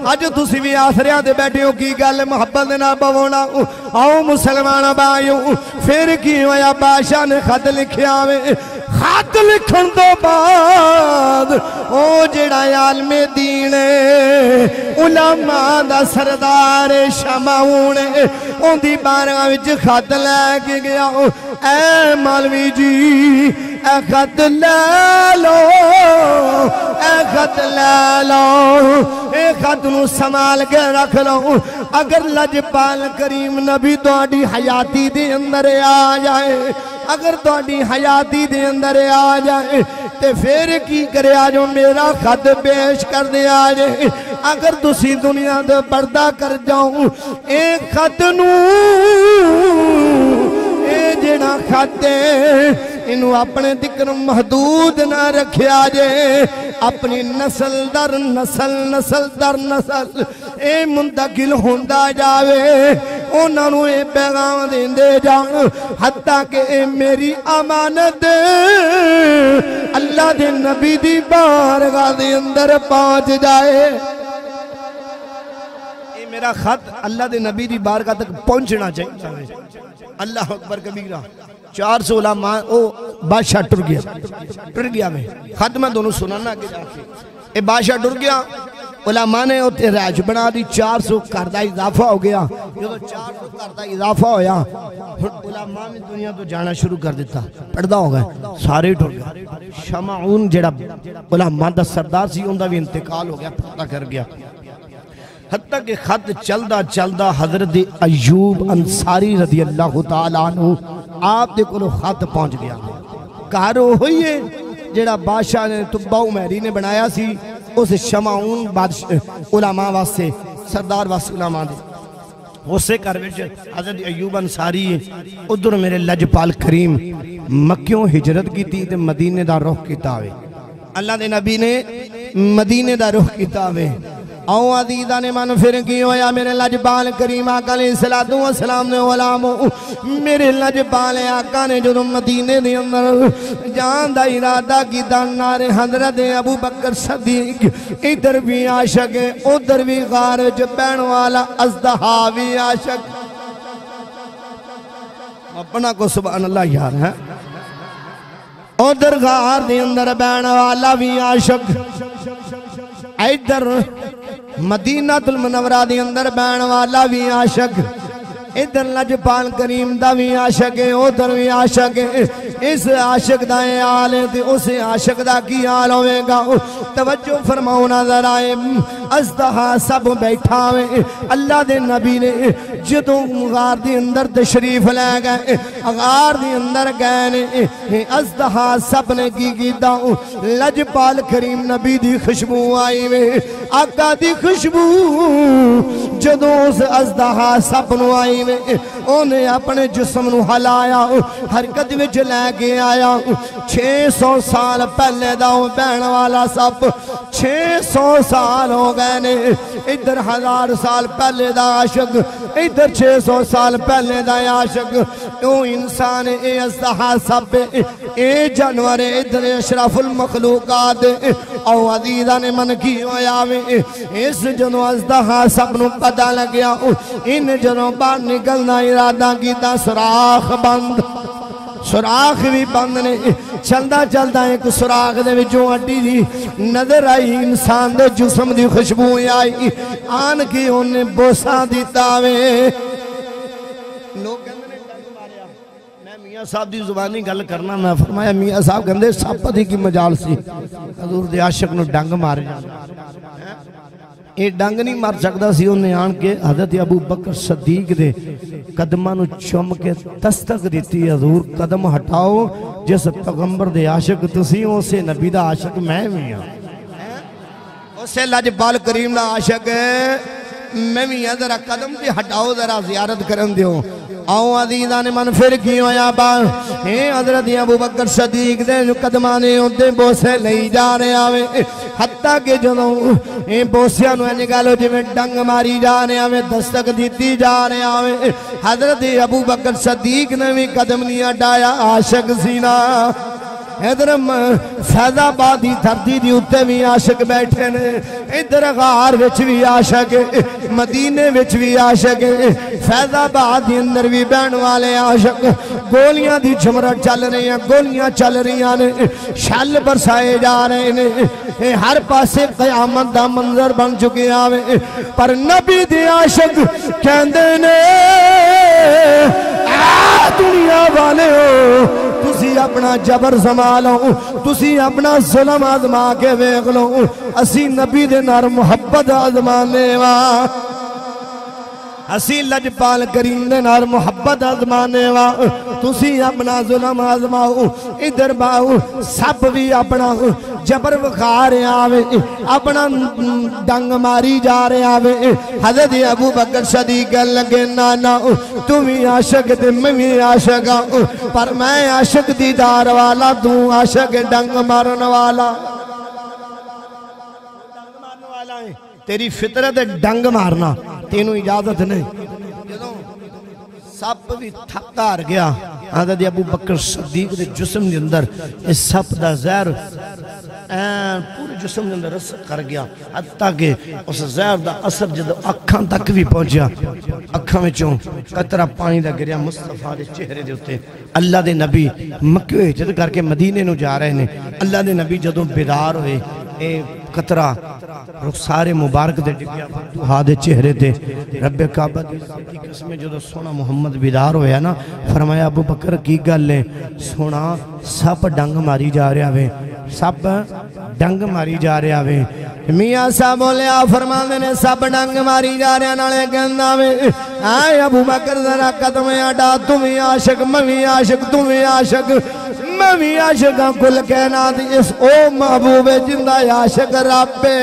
अज तुसी भी आसरिया ते बैठे हो, की गल मुहब्बत ना आओ मुसलमान भाइयों फिर की होया बादशाह ने खत लिखया वे। खत लिखण तो बाद, ओ जड़ा आलमे दीन उलामा सरदार शमाउन ओंदी बारगाह विच खत लैके गया ऐ मालवी जी अखत ले लो अखत ले लो। अखत संभाल के रख लो। अगर लजपाल करीम नबी थोड़ी हयाती दे अंदर आ जाए, अगर थोड़ी हयाती दे अंदर आ जाए तो फिर की कर जो मेरा खत पेश कर दे जाए अगर तुम दुनिया से पर्दा कर जाओ ये खत न खत इन अपने तिकर महदूद ना रखिया जे। अपनी नसल दर नसल नसल दर नसल। ए मुंतकिल हों जावे उन्होंने ये पैगाम देंदे जान। हत्ता के ए मेरी अमानत। अल्लाह के नबी की बारगाह के अंदर पहुँच जाए। मेरा खत अल्लाह के नबी की बारगाह तक पहुँचना चाहिए। अल्लाह अकबर कबीरा। चार सौ उलामा ओ, बादशाह टुर गया। टुर गया मैं। खत मैं दोनों सुनाना ये बादशाह टुर गया। ने बना दी, चार सौ घर का इजाफा हो गया। जो तो चार सौ घर का इजाफा होया ने दुनिया तो जाना शुरू कर दिता पढ़ता हो गया। सारे टुर गए जरा का सरदार से उनका भी इंतकाल हो गया पता कर गया। हती के खत चलता चलता हज़रत अयूब अंसारी रज़ी अल्लाह तू आप को खत पहुँच गया। घर उ जोड़ा बादशाह ने तुब्बा उमैरी ने बनाया सी, उस शमाऊन बादशाह उलामा वास्ते, सरदार वास्ते उलामा दे। उस घर में हज़रत अयूब अंसारी है उधर मेरे लजपाल करीम मक्यों हिजरत की मदीने का रुख किया अल्लाह के नबी ने मदीने का रुख किया आऊँ आदीदा ने मन फिर की होया? मेरे लजबाल करीमा कले सलादू असलाम ने गुलाम मेरे लजबाल आका ने जो मदीने के अंदर जान का इरादा किया नारे हज़रत अबू बकर सदीक। इधर भी आशक है, उधर भी गारज पैण वाला अजदहा भी आशक। अपना को सुबह अल्लाह यार है। उधर गार अंदर बहन वाला भी आशक। इधर मदीना तुल मनवरा दे अंदर बैण वाला भी आशक। इधर लजपाल करीम का भी आशक है, उधर भी आशक है। इस आशक का यह हाल है तो उस आशक का की हाल होगा तवज्जो फरमाओ नज़र आए अस्तहा सब बैठा वे। अल्लाह दे नबी ने जो तो गार दे अंदर तशरीफ़ लै गए अगार दे अंदर गए ने अस्तहा सबने की किया लजपाल करीम नबी की खुशबू आई वे। आका की खुशबू जो उस अस्तहा सब न आई अपने जिसम हलाया हरकत बिच लैके आया छे सौ साल पहले का बहन वाला सप छे सौ साल हो गए ने इधर हज़ार साल पहले का आशक इधर छे सौ साल पहले का आशक वो इंसान ये असहा सप ये जानवर इधर अशरफुल मखलूकात और अजीजा ने मन की होया इस जनों असदहा सब पता लग गया इन जनों बन निकलना इरादा किया सुराख बंद। सुराख भी बंद ने। चलता चलता एक सुराख के अड्डी जी नज़र आई इंसान के जिसम की खुशबू आई। आन के उन्हें बोसा दिता वे। लोग साहब की जुबानी गल करना, मैं फरमाया, मियाँ साहब कहते सप की मजाल सी। हजूर दे आशक डंग मारे ਇਹ ਡੰਗ ਨਹੀਂ ਮਰ ਸਕਦਾ ਸੀ ਉਹਨੇ ਆਣ ਕੇ ਹਜ਼ਰਤ ਅਬੂ ਬਕਰ ਸਦੀਕ ਦੇ ਕਦਮਾਂ ਨੂੰ ਚੁੰਮ ਕੇ ਤਸਤਕ ਦਿੱਤੀ ਹਜ਼ੂਰ ਕਦਮ ਹਟਾਓ ਜਿਸ ਪੈਗੰਬਰ ਦੇ ਆਸ਼ਿਕ ਤੁਸੀਂ ਉਸੇ ਨਬੀ ਦਾ ਆਸ਼ਿਕ ਮੈਂ ਵੀ ਹਾਂ ਉਸੇ ਲਜਪਾਲ ਕਰੀਮ ਦਾ ਆਸ਼ਿਕ मैं भी यहाँ जरा कदम से हटाओ, जरा जियारत कर आओ अजीजा ने मन फिर की होया बाल हे हज़रत अबू बकर सदीक, दे कदमा ने उते बोसे लई जा रहा वे हत्ता के जदों ए बोसिया नु इंज गल जिवें डंग मारी जा रहा वे दस्तक दीती जा रहा वे हज़रत अबू बकर सदीक ने भी कदम नहीं हटाया, आशिक सीना। इधर फैजाबाद की धरती के उत्ते भी आशक बैठे ने। इधर गार भी आशक, मदीने भी आशक, फैजाबाद अंदर भी बहन वाले आशक। गोलियाँ की झमरट चल रही गोलियाँ चल रही ने। छल बरसाए जा रहे ने। हर पासे कयामत का मंजर बन चुके आवे। पर नबी दे आशक कहते ने ਨਬੀ ਦੇ ਆਸ਼ਿਕ ਕਹਿੰਦੇ ਨੇ ਆ ਦੁਨੀਆ ਵਾਲਿਓ ਤੁਸੀਂ ਆਪਣਾ ਜ਼ਬਰ ਸੰਭਾਲੋ ਤੁਸੀਂ ਆਪਣਾ ਜ਼ੁਲਮ ਆਜ਼ਮਾ ਕੇ ਵੇਖ ਲਓ ਅਸੀਂ ਨਬੀ ਦੇ ਨਾਲ ਮੁਹੱਬਤ ਆਜ਼ਮਾਨੇ ਵਾ ਅਸੀਂ ਲਜਪਾਲ ਕਰੀਮ ਦੇ ਨਾਲ ਮੁਹੱਬਤ ਆਜ਼ਮਾਨੇ ਵਾ ਤੁਸੀਂ ਆਪਣਾ ਜ਼ੁਲਮ ਆਜ਼ਮਾਓ ਇਧਰ ਬਾਉ ਸਭ ਵੀ ਆਪਣਾ ਜਬਰ ਵਿਖਾ ਰਿਹਾ ਵੇ ਆਪਣਾ ਡੰਗ ਮਾਰੀ ਜਾ ਰਿਹਾ ਵੇ ਹਜ਼ਰਤ ਅਬੂ ਬਕਰ ਸਦੀਕ ਕਹਿਣ ਲੱਗੇ ਨਾ ਨਾ ਤੂੰ ਵੀ ਆਸ਼ਕ ਤੇ ਮੈਂ ਵੀ ਆਸ਼ਕ ਹਾਂ ਪਰ ਮੈਂ ਆਸ਼ਕ ਦੀਦਾਰ ਵਾਲਾ ਤੂੰ ਆਸ਼ਕ ਡੰਗ ਮਾਰਨ ਵਾਲਾ तेरी फितरत डंग मारना तेन इजाज़त नहीं। सप भी थक हार गया आदत अबू बकर सदीक के जिसम के अंदर इस सप का जहर पूरे जिसम के अंदर असर कर गया हत्या के उस जहर का असर जो अखा तक भी पहुँचा अखा बचों कतरा पानी का गिरया मुस्तफ़ा के चेहरे के उत्ते। अल्लाह के नबी मक्के हिजत करके मदीने जा रहे हैं अल्लाह के नबी जदों बेदार हो कतरा रुखसारे मुबारक दे डिग्गिया फतहा दे। रब काबा दी कसम जो सोना मुहम्मद बिदार होया ना, फरमाया, अबू बकर, की गल है सोना सब डंग मारी जा रहा वे सब डंग मारी जा रहा वे। मियाँ साहब बोलिया फरमाते ने सब डंग मारी जा रहा कहना वे। आए, अबू बकर कदम आशक, मैं आशक तुम आशक। मैं भी आशिक हाँ कुल कहना इस ओ महबूबे, ज़िंदा आशिक रबे।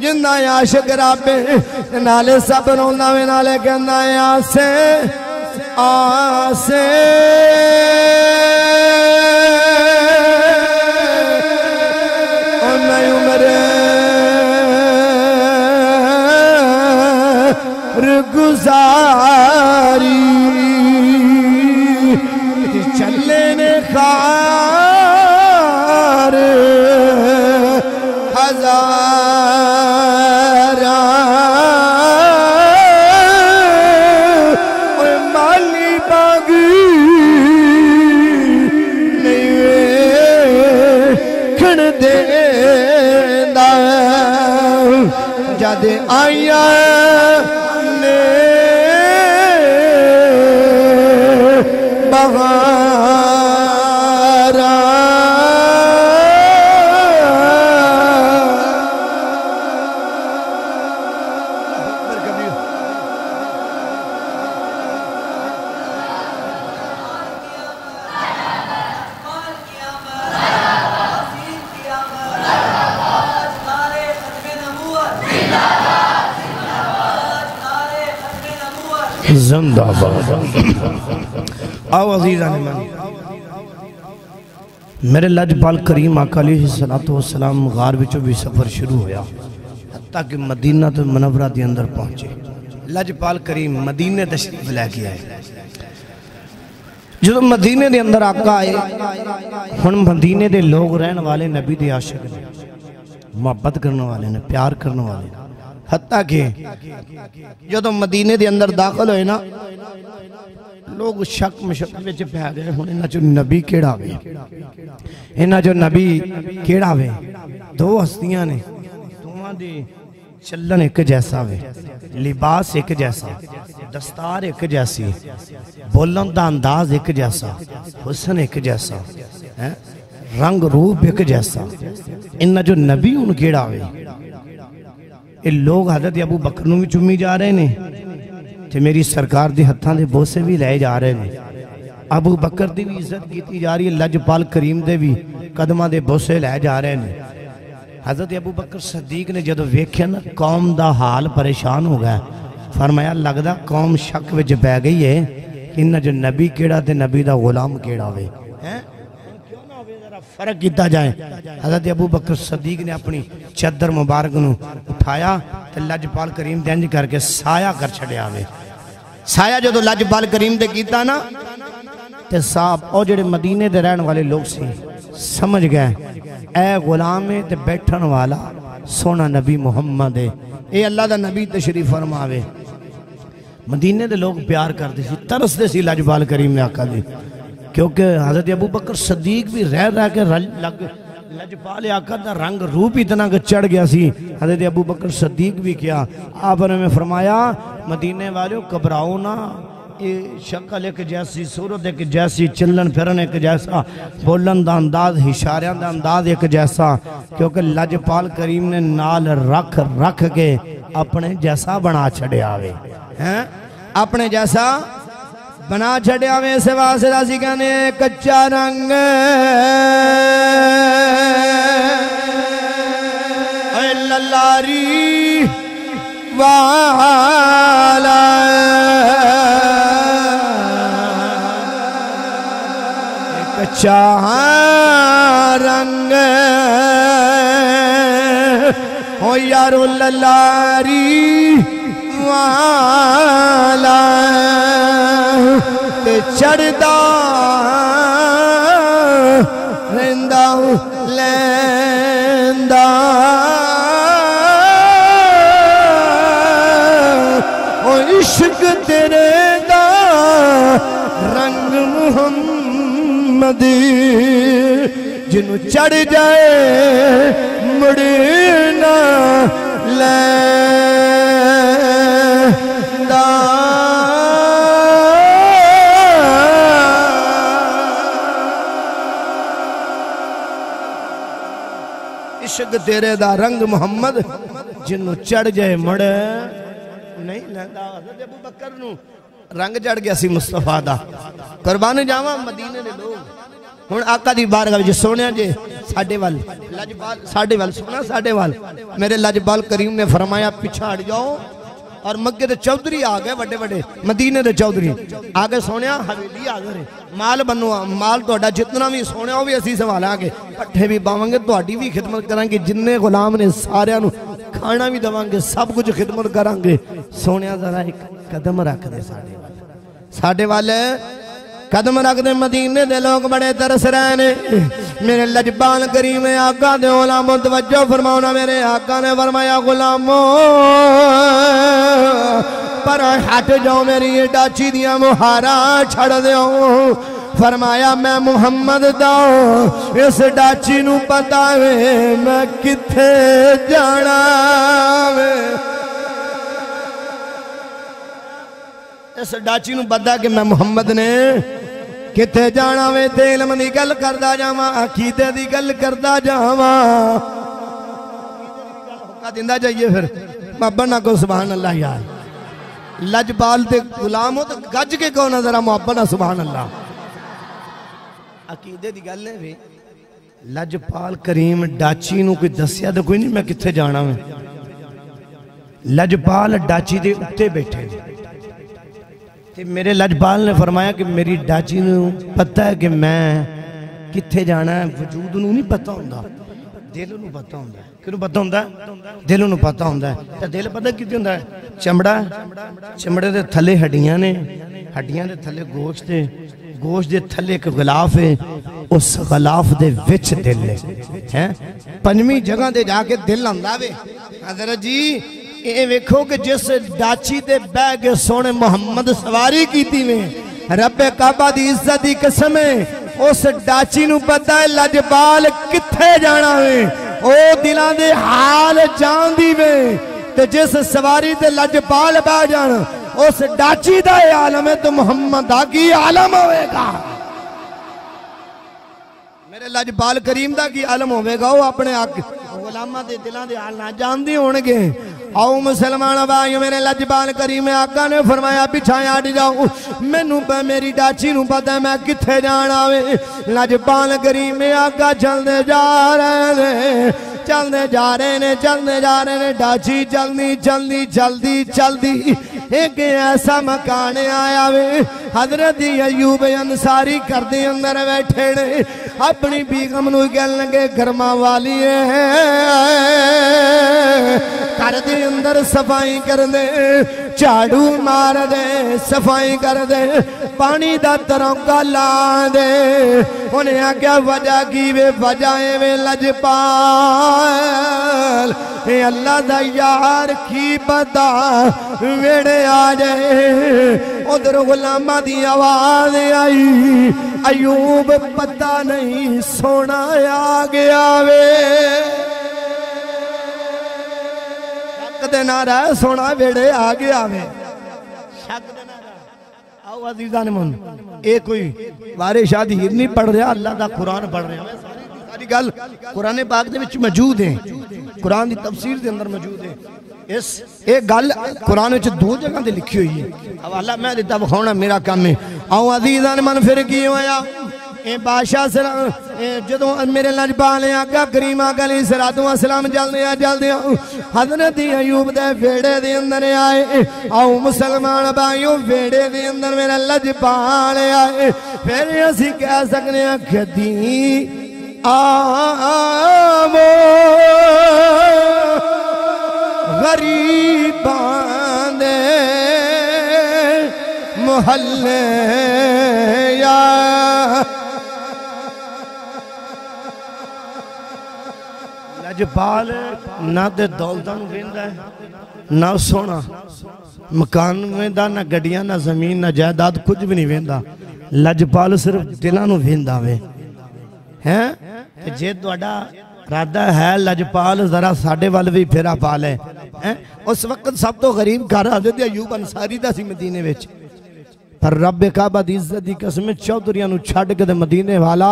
ज़िंदा आशिक रबे। नाले सब रोंदा वे नाले कहना आसे आसे। गुजारी जिंदाबाद मेरे लजपाल करीम अकाली सलातो सलाम गार विचों भी सफ़र शुरू होया, हत्ता कि मदीना तो मनवरा के अंदर पहुँचे। लजपाल करीम मदीने तशरीफ़ लैके आए। जो मदीने के अंदर आका आए, हुन मदीने के लोग रहन वाले नबी के आशिक ने, मोहब्बत करने वाले ने, प्यार करने वाले ने। हत्ता कि जो मदीने के अंदर दाखिल होए ना लोग शक मशक ਵਿੱਚ ਪੈ ਗਏ ਹੁਣ ਇਹਨਾਂ ਚੋਂ ਨਬੀ ਕਿਹੜਾ ਵੇ ਇਹਨਾਂ ਚੋਂ ਨਬੀ ਕਿਹੜਾ ਵੇ ਦੋ ਹਸਤੀਆਂ ਨੇ ਦੋਵਾਂ ਦੇ ਚੱਲਣ ਇੱਕ ਜੈਸਾ ਵੇ ਲਿਬਾਸ ਇੱਕ ਜੈਸਾ ਦਸਤਾਰ ਇੱਕ ਜੈਸੀ ਬੋਲਣ ਦਾ ਅੰਦਾਜ਼ ਇੱਕ ਜੈਸਾ ਹੁਸਨ ਇੱਕ ਜੈਸਾ ਹੈ ਰੰਗ ਰੂਪ ਇੱਕ ਜੈਸਾ ਇਹਨਾਂ ਚੋਂ ਨਬੀ ਹੁਣ ਕਿਹੜਾ ਵੇ ਇਹ ਲੋਕ ਹਜ਼ਰਤ ਅਬੂ ਬਕਰ ਨੂੰ ਵੀ ਚੁੰਮੀ ਜਾ ਰਹੇ ਨੇ ਤੇ ਮੇਰੀ ਸਰਕਾਰ ਦੇ ਹੱਥਾਂ ਦੇ ਬੋਸੇ ਵੀ ਲਏ ਜਾ ਰਹੇ ਨੇ ਅਬੂ ਬਕਰ ਦੀ ਵੀ ਇੱਜ਼ਤ ਕੀਤੀ ਜਾ ਰਹੀ ਹੈ ਲਜਪਾਲ ਕਰੀਮ ਦੇ ਵੀ ਕਦਮਾਂ ਦੇ ਬੋਸੇ ਲੈ ਜਾ ਰਹੇ ਨੇ ਹਜ਼ਰਤ ਅਬੂ ਬਕਰ ਸਦੀਕ ਨੇ ਜਦੋਂ ਵੇਖਿਆ ਨਾ ਕੌਮ ਦਾ ਹਾਲ ਪਰੇਸ਼ਾਨ ਹੋ ਗਿਆ ਫਰਮਾਇਆ ਲੱਗਦਾ ਕੌਮ ਸ਼ੱਕ ਵਿੱਚ ਪੈ ਗਈ ਏ ਕਿ ਇਹਨਾਂ 'ਚ ਨਬੀ ਕਿਹੜਾ ਤੇ ਨਬੀ ਦਾ ਗੁਲਾਮ ਕਿਹੜਾ ਵੇ ਹੈ फ़र्क किया जाए हज़रत अबू बकर सदीक ने अपनी चादर मुबारक न उठाया तो लजपाल करीम दंज करके साया कर छड़िया वे साया जो तो लजपाल करीम ने किया ना तो साहब और जोड़े मदीने के रहने वाले लोग से समझ गए ऐ गुलाम है तो बैठन वाला सोना नबी मुहम्मद है ये अल्लाह का नबी तशरीफ़ फरमावे मदीने के लोग प्यार करते तरसते लजपाल करीम ने आका जी क्योंकि हज़रत अबू बकर सदीक भी रह रह के लग लजपाल आका का रंग रूप इतना चढ़ गया सी। हज़रत अबू बकर सदीक भी किया। आपने में फरमाया, मदीने वालों, घबराओ ना। ये शक्ल एक जैसी, सूरत एक जैसी चलन फिरन एक जैसा, बोलन का अंदाज, इशारियाँ का अंदाज एक जैसा। क्योंकि लजपाल करीम ने नाल रख रख के अपने जैसा बना छड़िया वे हैं? अपने जैसा बना छड़िया वे इस वास्ते असी कहने, कच्चा रंग। ओए ललारी वाला। कच्चा रंग। हो यारो ललारी वाला। चढ़दा रहंदा लैंदा। ओ इश्क तेरे दा रंग मुहम्मद जिन्हों चढ़ जाए मुड़े ना इश्क तेरे दा रंग मोहम्मद जिन्हों चढ़ जाए मड़। नहीं लैंदा बकर रंग चढ़ गया सी मुस्तफ़ा दा। कुर्बान जावा मदीने दे लोग। हुन आका दी बारगाह विच सोनिया जे साडे वाल लजपाल साडे वाल सुना साडे वाल मेरे लजपाल करीम ने फरमाया पीछे हट जाओ। और मग्गे के चौधरी आ गए वे वे मदीने के चौधरी। आ गए सोने हवेली आ गए माल बनो, माल थोड़ा जितना भी सोने वह भी असं संभालेंगे पट्ठे भी पावे थोड़ी भी खिदमत करा जिन्हें गुलाम ने सारे खाना भी देवे सब कुछ खिदमत करा सोने जरा एक कदम रख दे साढ़े वाल कदम रखते मदीने के लोग बड़े तरस रहे ने। मेरे लजबान करीम आगा दे गुलामो तवज्जो फरमाना मेरे आगा ने फरमाया, गुलामो, पर हट जाओ मेरी डाची दिया मुहारा छड़ दो फरमाया, मैं मुहम्मद दाओ इस डाची नू पता वे मैं किथे जाना वे? इस डाची पता कि मैं मुहम्मद ने कितने जाना वे ते इलम की गल करता जावा अकीदे की गल करता जावा दिता जाइए फिर बाबा ना को सुबह अल्लाह यार लजपाल ते गुलाम हो तो गज के कौन है जरा मुआबा ना सुबह अल्लाह अकीदे की गल है लजपाल करीम डाची कोई दसिया तो कोई नहीं मैं कितने जाना वे लजपाल डाची के उत्ते बैठे जी ਤੇ ਮੇਰੇ ਲਜਪਾਲ ਨੇ ਫਰਮਾਇਆ ਕਿ ਮੇਰੀ ਡਾਚੀ ਨੂੰ ਪਤਾ ਹੈ ਕਿ ਮੈਂ ਕਿੱਥੇ ਜਾਣਾ ਹੈ ਵਜੂਦ ਨੂੰ ਨਹੀਂ ਪਤਾ ਹੁੰਦਾ ਦਿਲ ਨੂੰ ਪਤਾ ਹੁੰਦਾ ਹੈ। ਕਿਹਨੂੰ ਪਤਾ ਹੁੰਦਾ ਹੈ? ਦਿਲ ਨੂੰ ਪਤਾ ਹੁੰਦਾ ਹੈ। ਤੇ ਦਿਲ ਪਤਾ ਕਿੱਥੇ ਹੁੰਦਾ ਹੈ? ਚਮੜਾ ਚਮੜੇ ਦੇ ਥੱਲੇ ਹੱਡੀਆਂ ਨੇ ਹੱਡੀਆਂ ਦੇ ਥੱਲੇ ਗੋਸ਼ਤ ਹੈ ਗੋਸ਼ਤ ਦੇ ਥੱਲੇ ਇੱਕ ਗਲਾਫ ਹੈ ਉਸ ਗਲਾਫ ਦੇ ਵਿੱਚ ਦਿਲ ਹੈ ਹੈ ਪੰਜਵੀਂ ਜਗ੍ਹਾ ਤੇ ਜਾ ਕੇ ਦਿਲ ਆਉਂਦਾ ਵੇ ਹਜ਼ਰਤ ਜੀ ਇਹ ਵੇਖੋ ਕਿ ਜਿਸ ਡਾਚੀ ਤੇ ਬਹਿ ਕੇ ਸੋਹਣੇ ਮੁਹੰਮਦ ਸਵਾਰੀ ਕੀਤੀ ਵੇ ਰੱਬੇ ਕਾਬਾ ਦੀ ਇੱਜ਼ਤ ਦੀ ਕਸਮ ਹੈ ਉਸ ਡਾਚੀ ਨੂੰ ਪਤਾ ਹੈ ਲਜਪਾਲ ਕਿੱਥੇ ਜਾਣਾ ਵੇ ਉਹ ਦਿਲਾਂ ਦੇ ਹਾਲ ਜਾਣਦੀ ਵੇ ਤੇ ਜਿਸ ਸਵਾਰੀ ਤੇ ਲਜਪਾਲ ਬਹਿ ਜਾਣ ਉਸ ਡਾਚੀ ਦਾ ਇਹ ਆਲਮ ਹੈ ਤੇ ਮੁਹੰਮਦ ਦਾ ਕੀ ਆਲਮ ਹੋਵੇਗਾ ਮੇਰੇ ਲਜਪਾਲ ਕਰੀਮ ਦਾ ਕੀ ਆਲਮ ਹੋਵੇਗਾ ਉਹ ਆਪਣੇ ਹੱਕ ਗੁਲਾਮਾਂ ਦੇ ਦਿਲਾਂ ਦੇ ਹਾਲ ਨਾ ਜਾਣਦੇ आओ मुसलमान भाई, मेरे लजबाल करी मैं आका ने फरमाया पिछा अट जाओ। मैनू मेरी डाची नु पता मैं कितने जाना वे। लजबाल करी मैं आका चलते जा रहे ਨੇ ਚਲਦੇ ਜਾ ਰਹੇ ਨੇ ਚਲਦੇ ਜਾ ਰਹੇ ਨੇ ਡਾਚੀ ਚਲਦੀ ਚਲਦੀ ਚਲਦੀ ਚਲਦੀ ਇੱਕ ਐਸਾ ਮਕਾਨ ਆਇਆ ਵੇ ਹਜ਼ਰਤ ਅਯੂਬ ਅਨਸਾਰੀ ਕਰਦੇ ਅੰਦਰ ਬੈਠੇ ਨੇ ਆਪਣੀ ਬੀਗਮ ਨੂੰ ਕਹਿਣ ਲੱਗੇ ਗਰਮਾ ਵਾਲੀਏ ਘਰ ਦੇ ਅੰਦਰ ਸਫਾਈ ਕਰਦੇ ਝਾੜੂ ਮਾਰਦੇ ਸਫਾਈ ਕਰਦੇ ਪਾਣੀ ਦਾ ਤਰੌਂਕਾ ਲਾਉਂਦੇ ਉਹਨੇ ਆਖਿਆ ਵਜ੍ਹਾ ਕੀ ਵੇ ਵਜ੍ਹਾ ਐਵੇਂ ਲਜਪਾਲ ਇਹ ਅੱਲਾ ਦਾ ਯਾਰ ਕੀ कमाल अल्लाह दा यार की पता? वेड़े आ जाए उधर गुलामा दी आवाज़ आई। अयूब पता नहीं सोना आ गया वे। ना रह, सोना वेड़े आ गया वे। आओ अजीजा ने मन। ये कोई वारे शादी हिरनी पढ़ रहा, अल्लाह का कुरान पढ़ रहा। सारी गल कुरान पाक मौजूद है कुरान की तफसीर अंदर मौजूद है इस एक गल कुरान दो जगह से लिखी हुई है हवाला मैं दिता विखा मेरा काम है आओ अजीजा ने मन फिर की होया ए बादशाह जो मेरे लजपाल आगा करीम गली सरातू असलम जल्द जल्द हज़रत अयूब दे दे अंदर आए आओ मुसलमान भाइयों वेड़े दे अंदर मेरा लजपाल आए फिर असी कह सकने खदी ਮੁਸਲਮਾਨ ਭਾਈਓ ਵੇੜੇ ਆਵੋ। ਗਰੀਬਾਂ ਦੇ ਮੁਹੱਲੇ ਆ। ਲਜਪਾਲ ਨਾ ਤੇ ਦੌਲਤਾਂ ਨੂੰ ਵੇਂਦਾ ਹੈ, ਨਾ ਸੋਹਣਾ ਮਕਾਨ ਵੇਂਦਾ, ਨਾ ਗੱਡੀਆਂ, ਨਾ ਜ਼ਮੀਨ, ਨਾ ਜਾਇਦਾਦ ਕੁਝ ਵੀ ਨਹੀਂ ਵੇਂਦਾ। ਲਜਪਾਲ ਸਿਰਫ ਦਿਲਾਂ ਨੂੰ ਵੇਂਦਾ ਵੇ। ਹੈ? ਤੇ ਜੇ ਤੁਹਾਡਾ ਇਰਾਦਾ ਹੈ, ਲਜਪਾਲ, ਜ਼ਰਾ ਸਾਡੇ ਵੱਲ ਵੀ ਫੇਰਾ ਪਾ ਲੈ। ਹੈ? ਉਸ ਵਕਤ ਸਭ ਤੋਂ ਗਰੀਬ ਘਰ ਹਜ਼ਰਤ ਅਯੂਬ ਅਨਸਾਰੀ ਦਾ ਸੀ ਮਦੀਨੇ ਵਿੱਚ। ਪਰ ਰੱਬ ਕਾਬਾ ਦੀ ਇੱਜ਼ਤ ਦੀ ਕਸਮ ਚੌਧਰੀਆਂ ਨੂੰ ਛੱਡ ਕੇ ਤੇ ਮਦੀਨੇ ਵਾਲਾ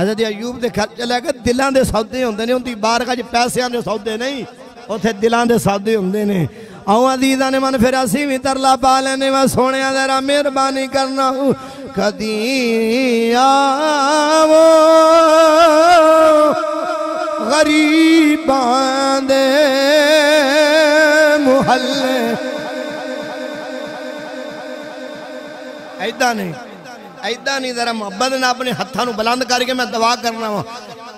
ਹਜ਼ਰਤ ਅਯੂਬ ਦੇ ਘਰ ਚਲੇ ਗਏ ਦਿਲਾਂ ਦੇ ਸੌਦੇ ਹੁੰਦੇ ਨੇ, ਉਹਦੀ ਬਾਰਗਾਹ 'ਚ ਪੈਸਿਆਂ ਦੇ ਸੌਦੇ ਨਹੀਂ, ਉੱਥੇ ਦਿਲਾਂ ਦੇ ਸੌਦੇ ਹੁੰਦੇ ਨੇ। ਆਉ ਅਜ਼ੀਜ਼ਾਂ ਨੇ ਮਨ ਫਿਰ ਅਸੀਂ ਵੀ ਤਰਲਾ ਪਾ ਲੈਨੇ ਵਾ, ਸੋਹਣਿਆ ਜ਼ਰਾ ਮਿਹਰਬਾਨੀ ਕਰਨਾ कदी आवो गरीबां दे मुहल्ले। ऐदा नहीं ऐदा नहीं, जरा मुहब्बत ने अपने हत्थों बुलंद करके मैं दवा करना वा।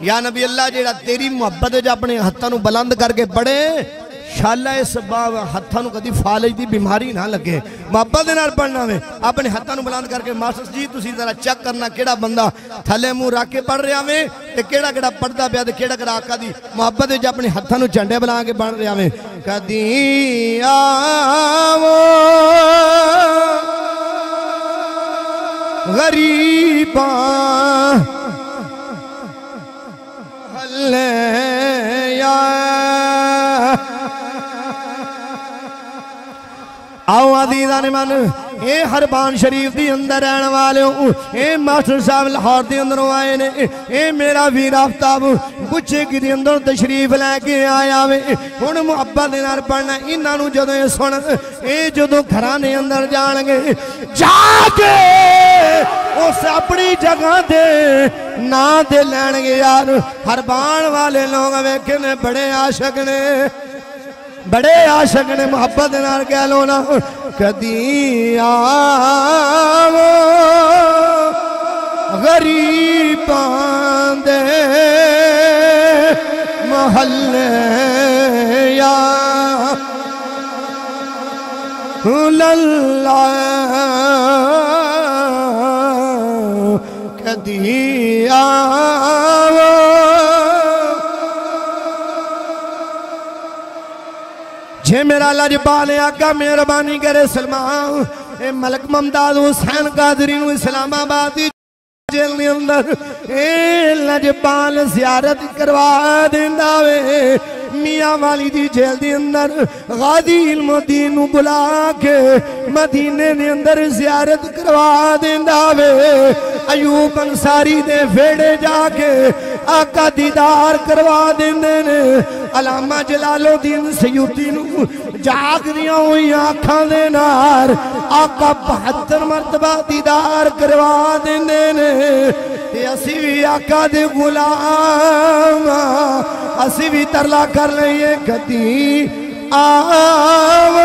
या नबी अल्लाह जेड़ा तेरी मुहब्बत अपने हत्थों बुलंद करके पढ़े शाला इस बाब हत्थों कदी फालज की बीमारी ना लगे। मुहब्बत नाल पढ़ना वे, अपने हत्थों बुलंद करके, मास्टर जी, तुसी जरा चेक करना केड़ा बंदा थले मुँह रख के पढ़ रहा वे ते केड़ा पढ़दा पिया ते केड़ा आका दी। मुहब्बत अपने हत्थों झंडे बना के बन रहा वे, कदी आवो, गरीबा हल्ले आओ आदीदा ने मन ए हरबान शरीफ दी अंदर रहने वाले हो ए मास्टर साहब लाहौर दे अंदरों आए ने ए मेरा वीर आफ्ताब गुच्छे की दे अंदर तशरीफ़ लेके आया वे हुन मुहब्बत दे नाल पढ़ना इन्हां नु जदों ए सुन ए जदों घरां दे अंदर जाणगे जाके उस अपनी जगह दे ना दे लैणगे यार हरबान वाले लोग वेखे ने बड़े आशक ने बड़े आशक ने मोहब्बत नाल कह लो ना, कदी आवो गरीबां दे महल्ले या। लल्ला। कदी आवो जे मेरा लजपाल आगा मेहरबानी करे सलमान। ए मलक ममताज हुसैन कादरी इस्लामाबाद जेल अंदर, ए, लजपाल जियारत करवा देंदा वे। मियाँ वाली दी जेल दे अंदर, गादी इल्मुद्दीन बुला के मदीने दे अंदर जियारत करवा देंदा वे। अयूब अंसारी दे फेड़े जाके आका दीदार करवा देंदे ने। अलामा जलालुद्दीन सयूती ਜਾਗਦੀਆਂ ਹੋਈਆਂ ਅੱਖਾਂ ਦੇ ਨਾਲ ਆਕਾ 72 ਮਰਤਬਾ ਦੀਦਾਰ ਕਰਵਾ ਦਿੰਦੇ ਨੇ ਤੇ ਅਸੀਂ ਵੀ ਆਕਾ ਦੇ ਗੁਲਾਮ ਅਸੀਂ ਵੀ ਤਰਲਾ ਕਰ ਲਈਏ ਗਤੀ ਆਵੋ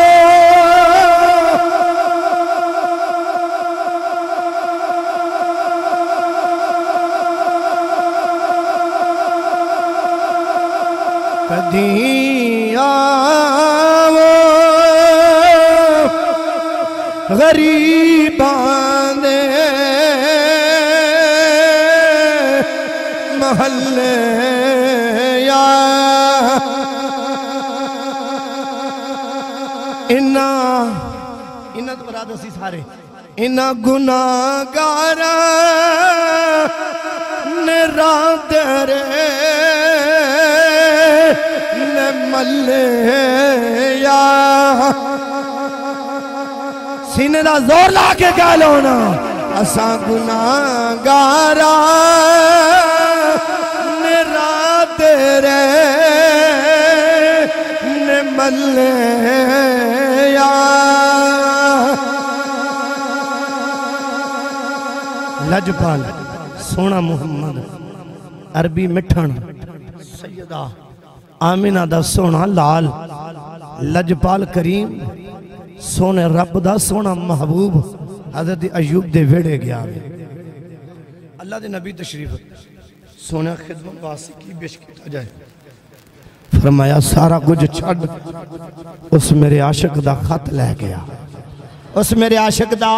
ਕਦੀ ਆਵੋ गरीबां दे महल्ले या। इन्ना इन्ना तो बराद असी सारे। इन्ना गुनाहगार ने रात ने मल्ले या। सीने दा ज़ोर ला के कह लो ना। असा गुनाहगारा ने रात रे ने मल्ले लजपाल, सोना मोहम्मद, अरबी मिठन सैयदा, आमिना दा सोना लाल। लजपाल करीम सोने रब का सोना महबूब हज़रत अयूब के वेड़े गया अल्लाह के नबी तशरीफ़। सोने खिदमत वासी की पेश किया जाए। फरमाया, सारा कुछ छड़। उस मेरे आशक का खत लै गया। उस मेरे आशक का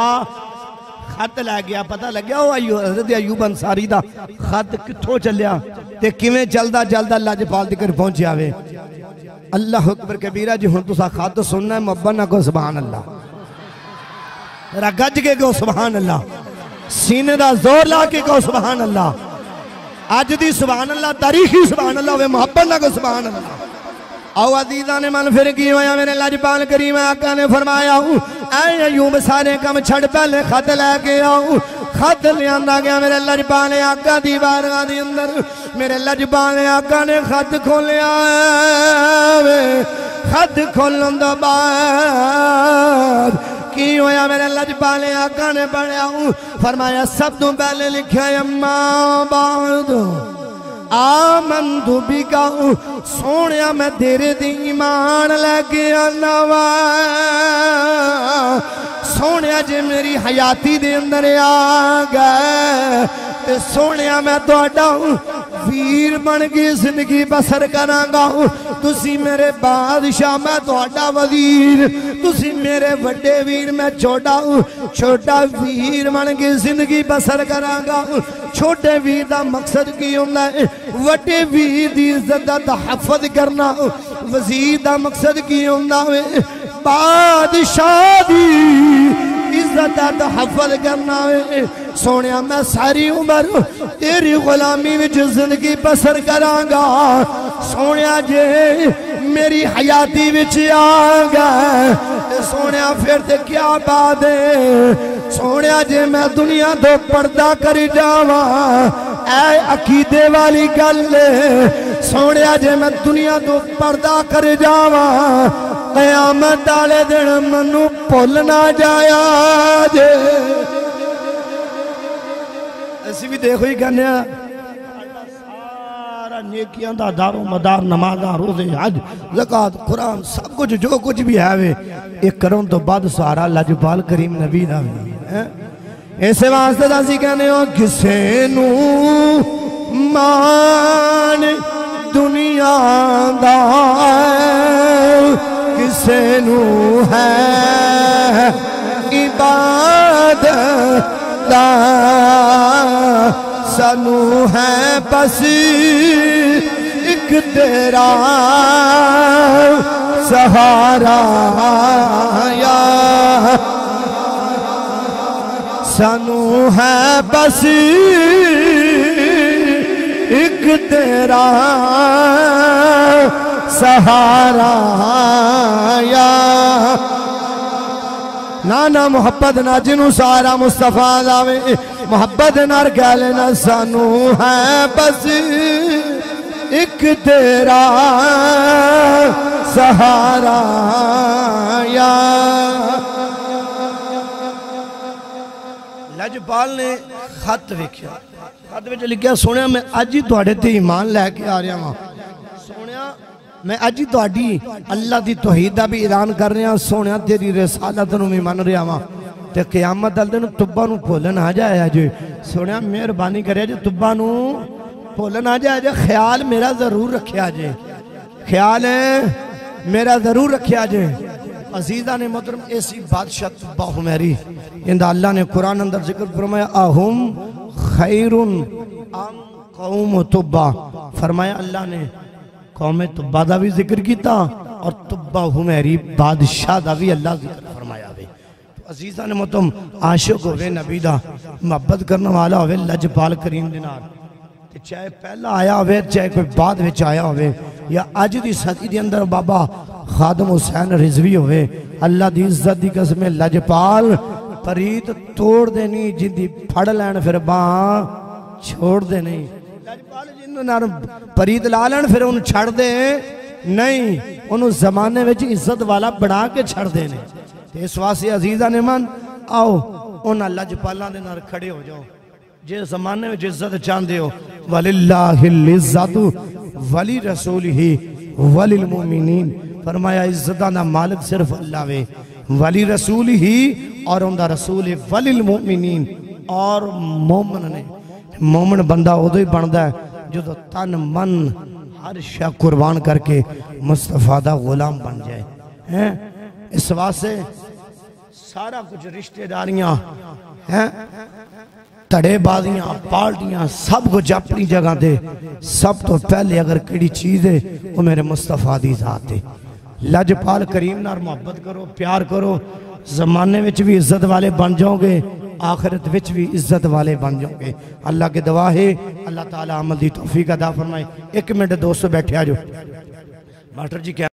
खत लै गया। पता लग्या वो अयू हज़रत अयूब अंसारी का खत कितों चलिया तो किमें चलता चलता अल्लाह तक पहुँचा वे? अल्लाह अकबर कबीरा जी हूँ तुसा खत सुनना मब्बा ना को सुबहान अल्लाह तेरा गज के कहो सुबहान अल्लाह सीने का ज़ोर ला के कहो सुबहान अल्लाह अज की सुबहान अल्लाह तारीखी सुबहान अल्लाह वे मोहब्बत ना को सुबहान अल्लाह आओ ने मन फिर की होया मेरे लजपाल आका ने फरमाया अयूब सारे काम छड़ पहले खत लेके खत लियांदा गया मेरे लजपाल आका अंदर। मेरे लजपाल आका ने खत खोलिया खत खोलन बाद की होया मेरे आका ने पढ़िया फरमाया, सब तो पहले लिखा अम्मा बाद आमन तू बिका सोने मैं तेरे दी ईमान लैके वा सोने जे मेरी हयाती दे अंदर आ गए सोने मैं थोड़ा वीर बन के ज़िंदगी बसर करांगा तुसी मेरे बादशाह, मैं थोड़ा वज़ीर। तुसी मेरे बड़े वीर, मैं छोटा छोटा वीर बन के ज़िंदगी बसर करांगा छोटे वीर का मकसद की होंदा है? वड्डे वीर की इज़्ज़त का तहफज करना। वज़ीर का मकसद की होंदा है? बादशाह इज़्ज़त का तहफज करना है सोने मैं सारी उम्र तेरी गुलामी में ज़िंदगी बसर करांगा। सोने जे, मेरी हयाती विच आ गए सोने फिर ते क्या बात है? सोने जे, मैं दुनिया तो पर्दा कर जावा। ऐ अकीदे वाली गल सोने जे, मैं दुनिया तो पर्दा कर जावा। कयामत आले दिन मनु भुल ना जाया जे। असि भी देखो ही कहने दारो मदार, नमाजा, रोज़े सब कुछ, जो कुछ भी है तो बाद करीम नबी है इस कहने दुनिया सेनू है। इबाद सनू है, बस एक तेरा सहारा या। सनू है, बस एक तेरा सहारा या। ना ना, मुहब्बत ना जिनू सारा मुस्तफ़ा लावे। मुहब्बत नाल गल न सानू है बस एक तेरा सहारा या। लजपाल ने खत वेख्या। खत लिखा सुनिया मैं अज ही थोड़े ईमान लैके आ रहा वहाँ मैं अज ही थोड़ी अल्लाह की तोहीद का भी ऐलान कर रहा सोने तेरी रसालत में भी मन रहा वहाँ तो क्यामत अल दिन तुब्बा भुल ना जाया जे सुने मेहरबानी करे जो तुब्बा भुल ना जाया जे ख्याल मेरा ज़रूर रखिया जे ख्याल है मेरा ज़रूर रखिया जे अजीजा ने मतलब ऐसी बादशाह तुब्बा तुबा हुमेरी, इंदा अल्लाह ने कुरान अंदर ज़िक्र फरमाया आहुम खैरुन आम कौम तुबा फरमाया अल्लाह ने कौमे तुब्बा का भी ज़िक्र किया और तुब्बा हुमैरी बादशाह का भी अल्लाह ज़िक्र फरमाया वे। तो अजीजा ने मतम आशिक होवे, नबी का मुहब्बत करने वाला हो लजपाल करीम चाहे पहला आया हो चाहे कोई बाद आया हो या अज की सदी के अंदर बाबा खादम हुसैन रिजवी हो अल्लाह की इज़्ज़त की कसम लजपाल परीत तोड़ देनी जिंदी फड़ लैन फिर बह छोड़ देनी फरीद लालन फिर उन्हें छड़ दे नहीं, उन्होंने जमाने में इज़्ज़त वाला बना के छड़ देने इस वास्ते अजीजा ने मन, आओ उन्होंने लजपालों के नाल खड़े हो जाओ। जे जमाने में इज़्ज़त चाहते हो वलीजातू वली रसूल ही वलिल मोमिनीन। फरमाया, इज़्ज़त का मालिक सिर्फ़ अल्लाह वे। वली रसूल ही और उनका रसूल है वलिल मोमिनीन और मोमन ने। मोमन बंदा उदो ही बनता है जो तन, मन, हर शा कुर्बान करके मुस्तफ़ा का गुलाम बन जाए। हैं? इस वास्ते सारा कुछ रिश्तेदारियाँ, हैं? धड़ेबाजियाँ पार्टियाँ, सब कुछ अपनी जगह ते सब तो पहले अगर केड़ी चीज़ है, वो मेरे मुस्तफ़ा दी जात है। लजपाल करीम नाल मोहब्बत करो, प्यार करो, जमाने में भी इज़्ज़त वाले बन जाओगे आखिरत विच भी इज़्ज़त वाले बन जाओगे। अल्लाह के दवा है, अल्लाह ताला अमल तोहफी तौफीक अदा फरमाए। एक मिनट दोस्तों बैठे आ जाओ। मास्टर जी, क्या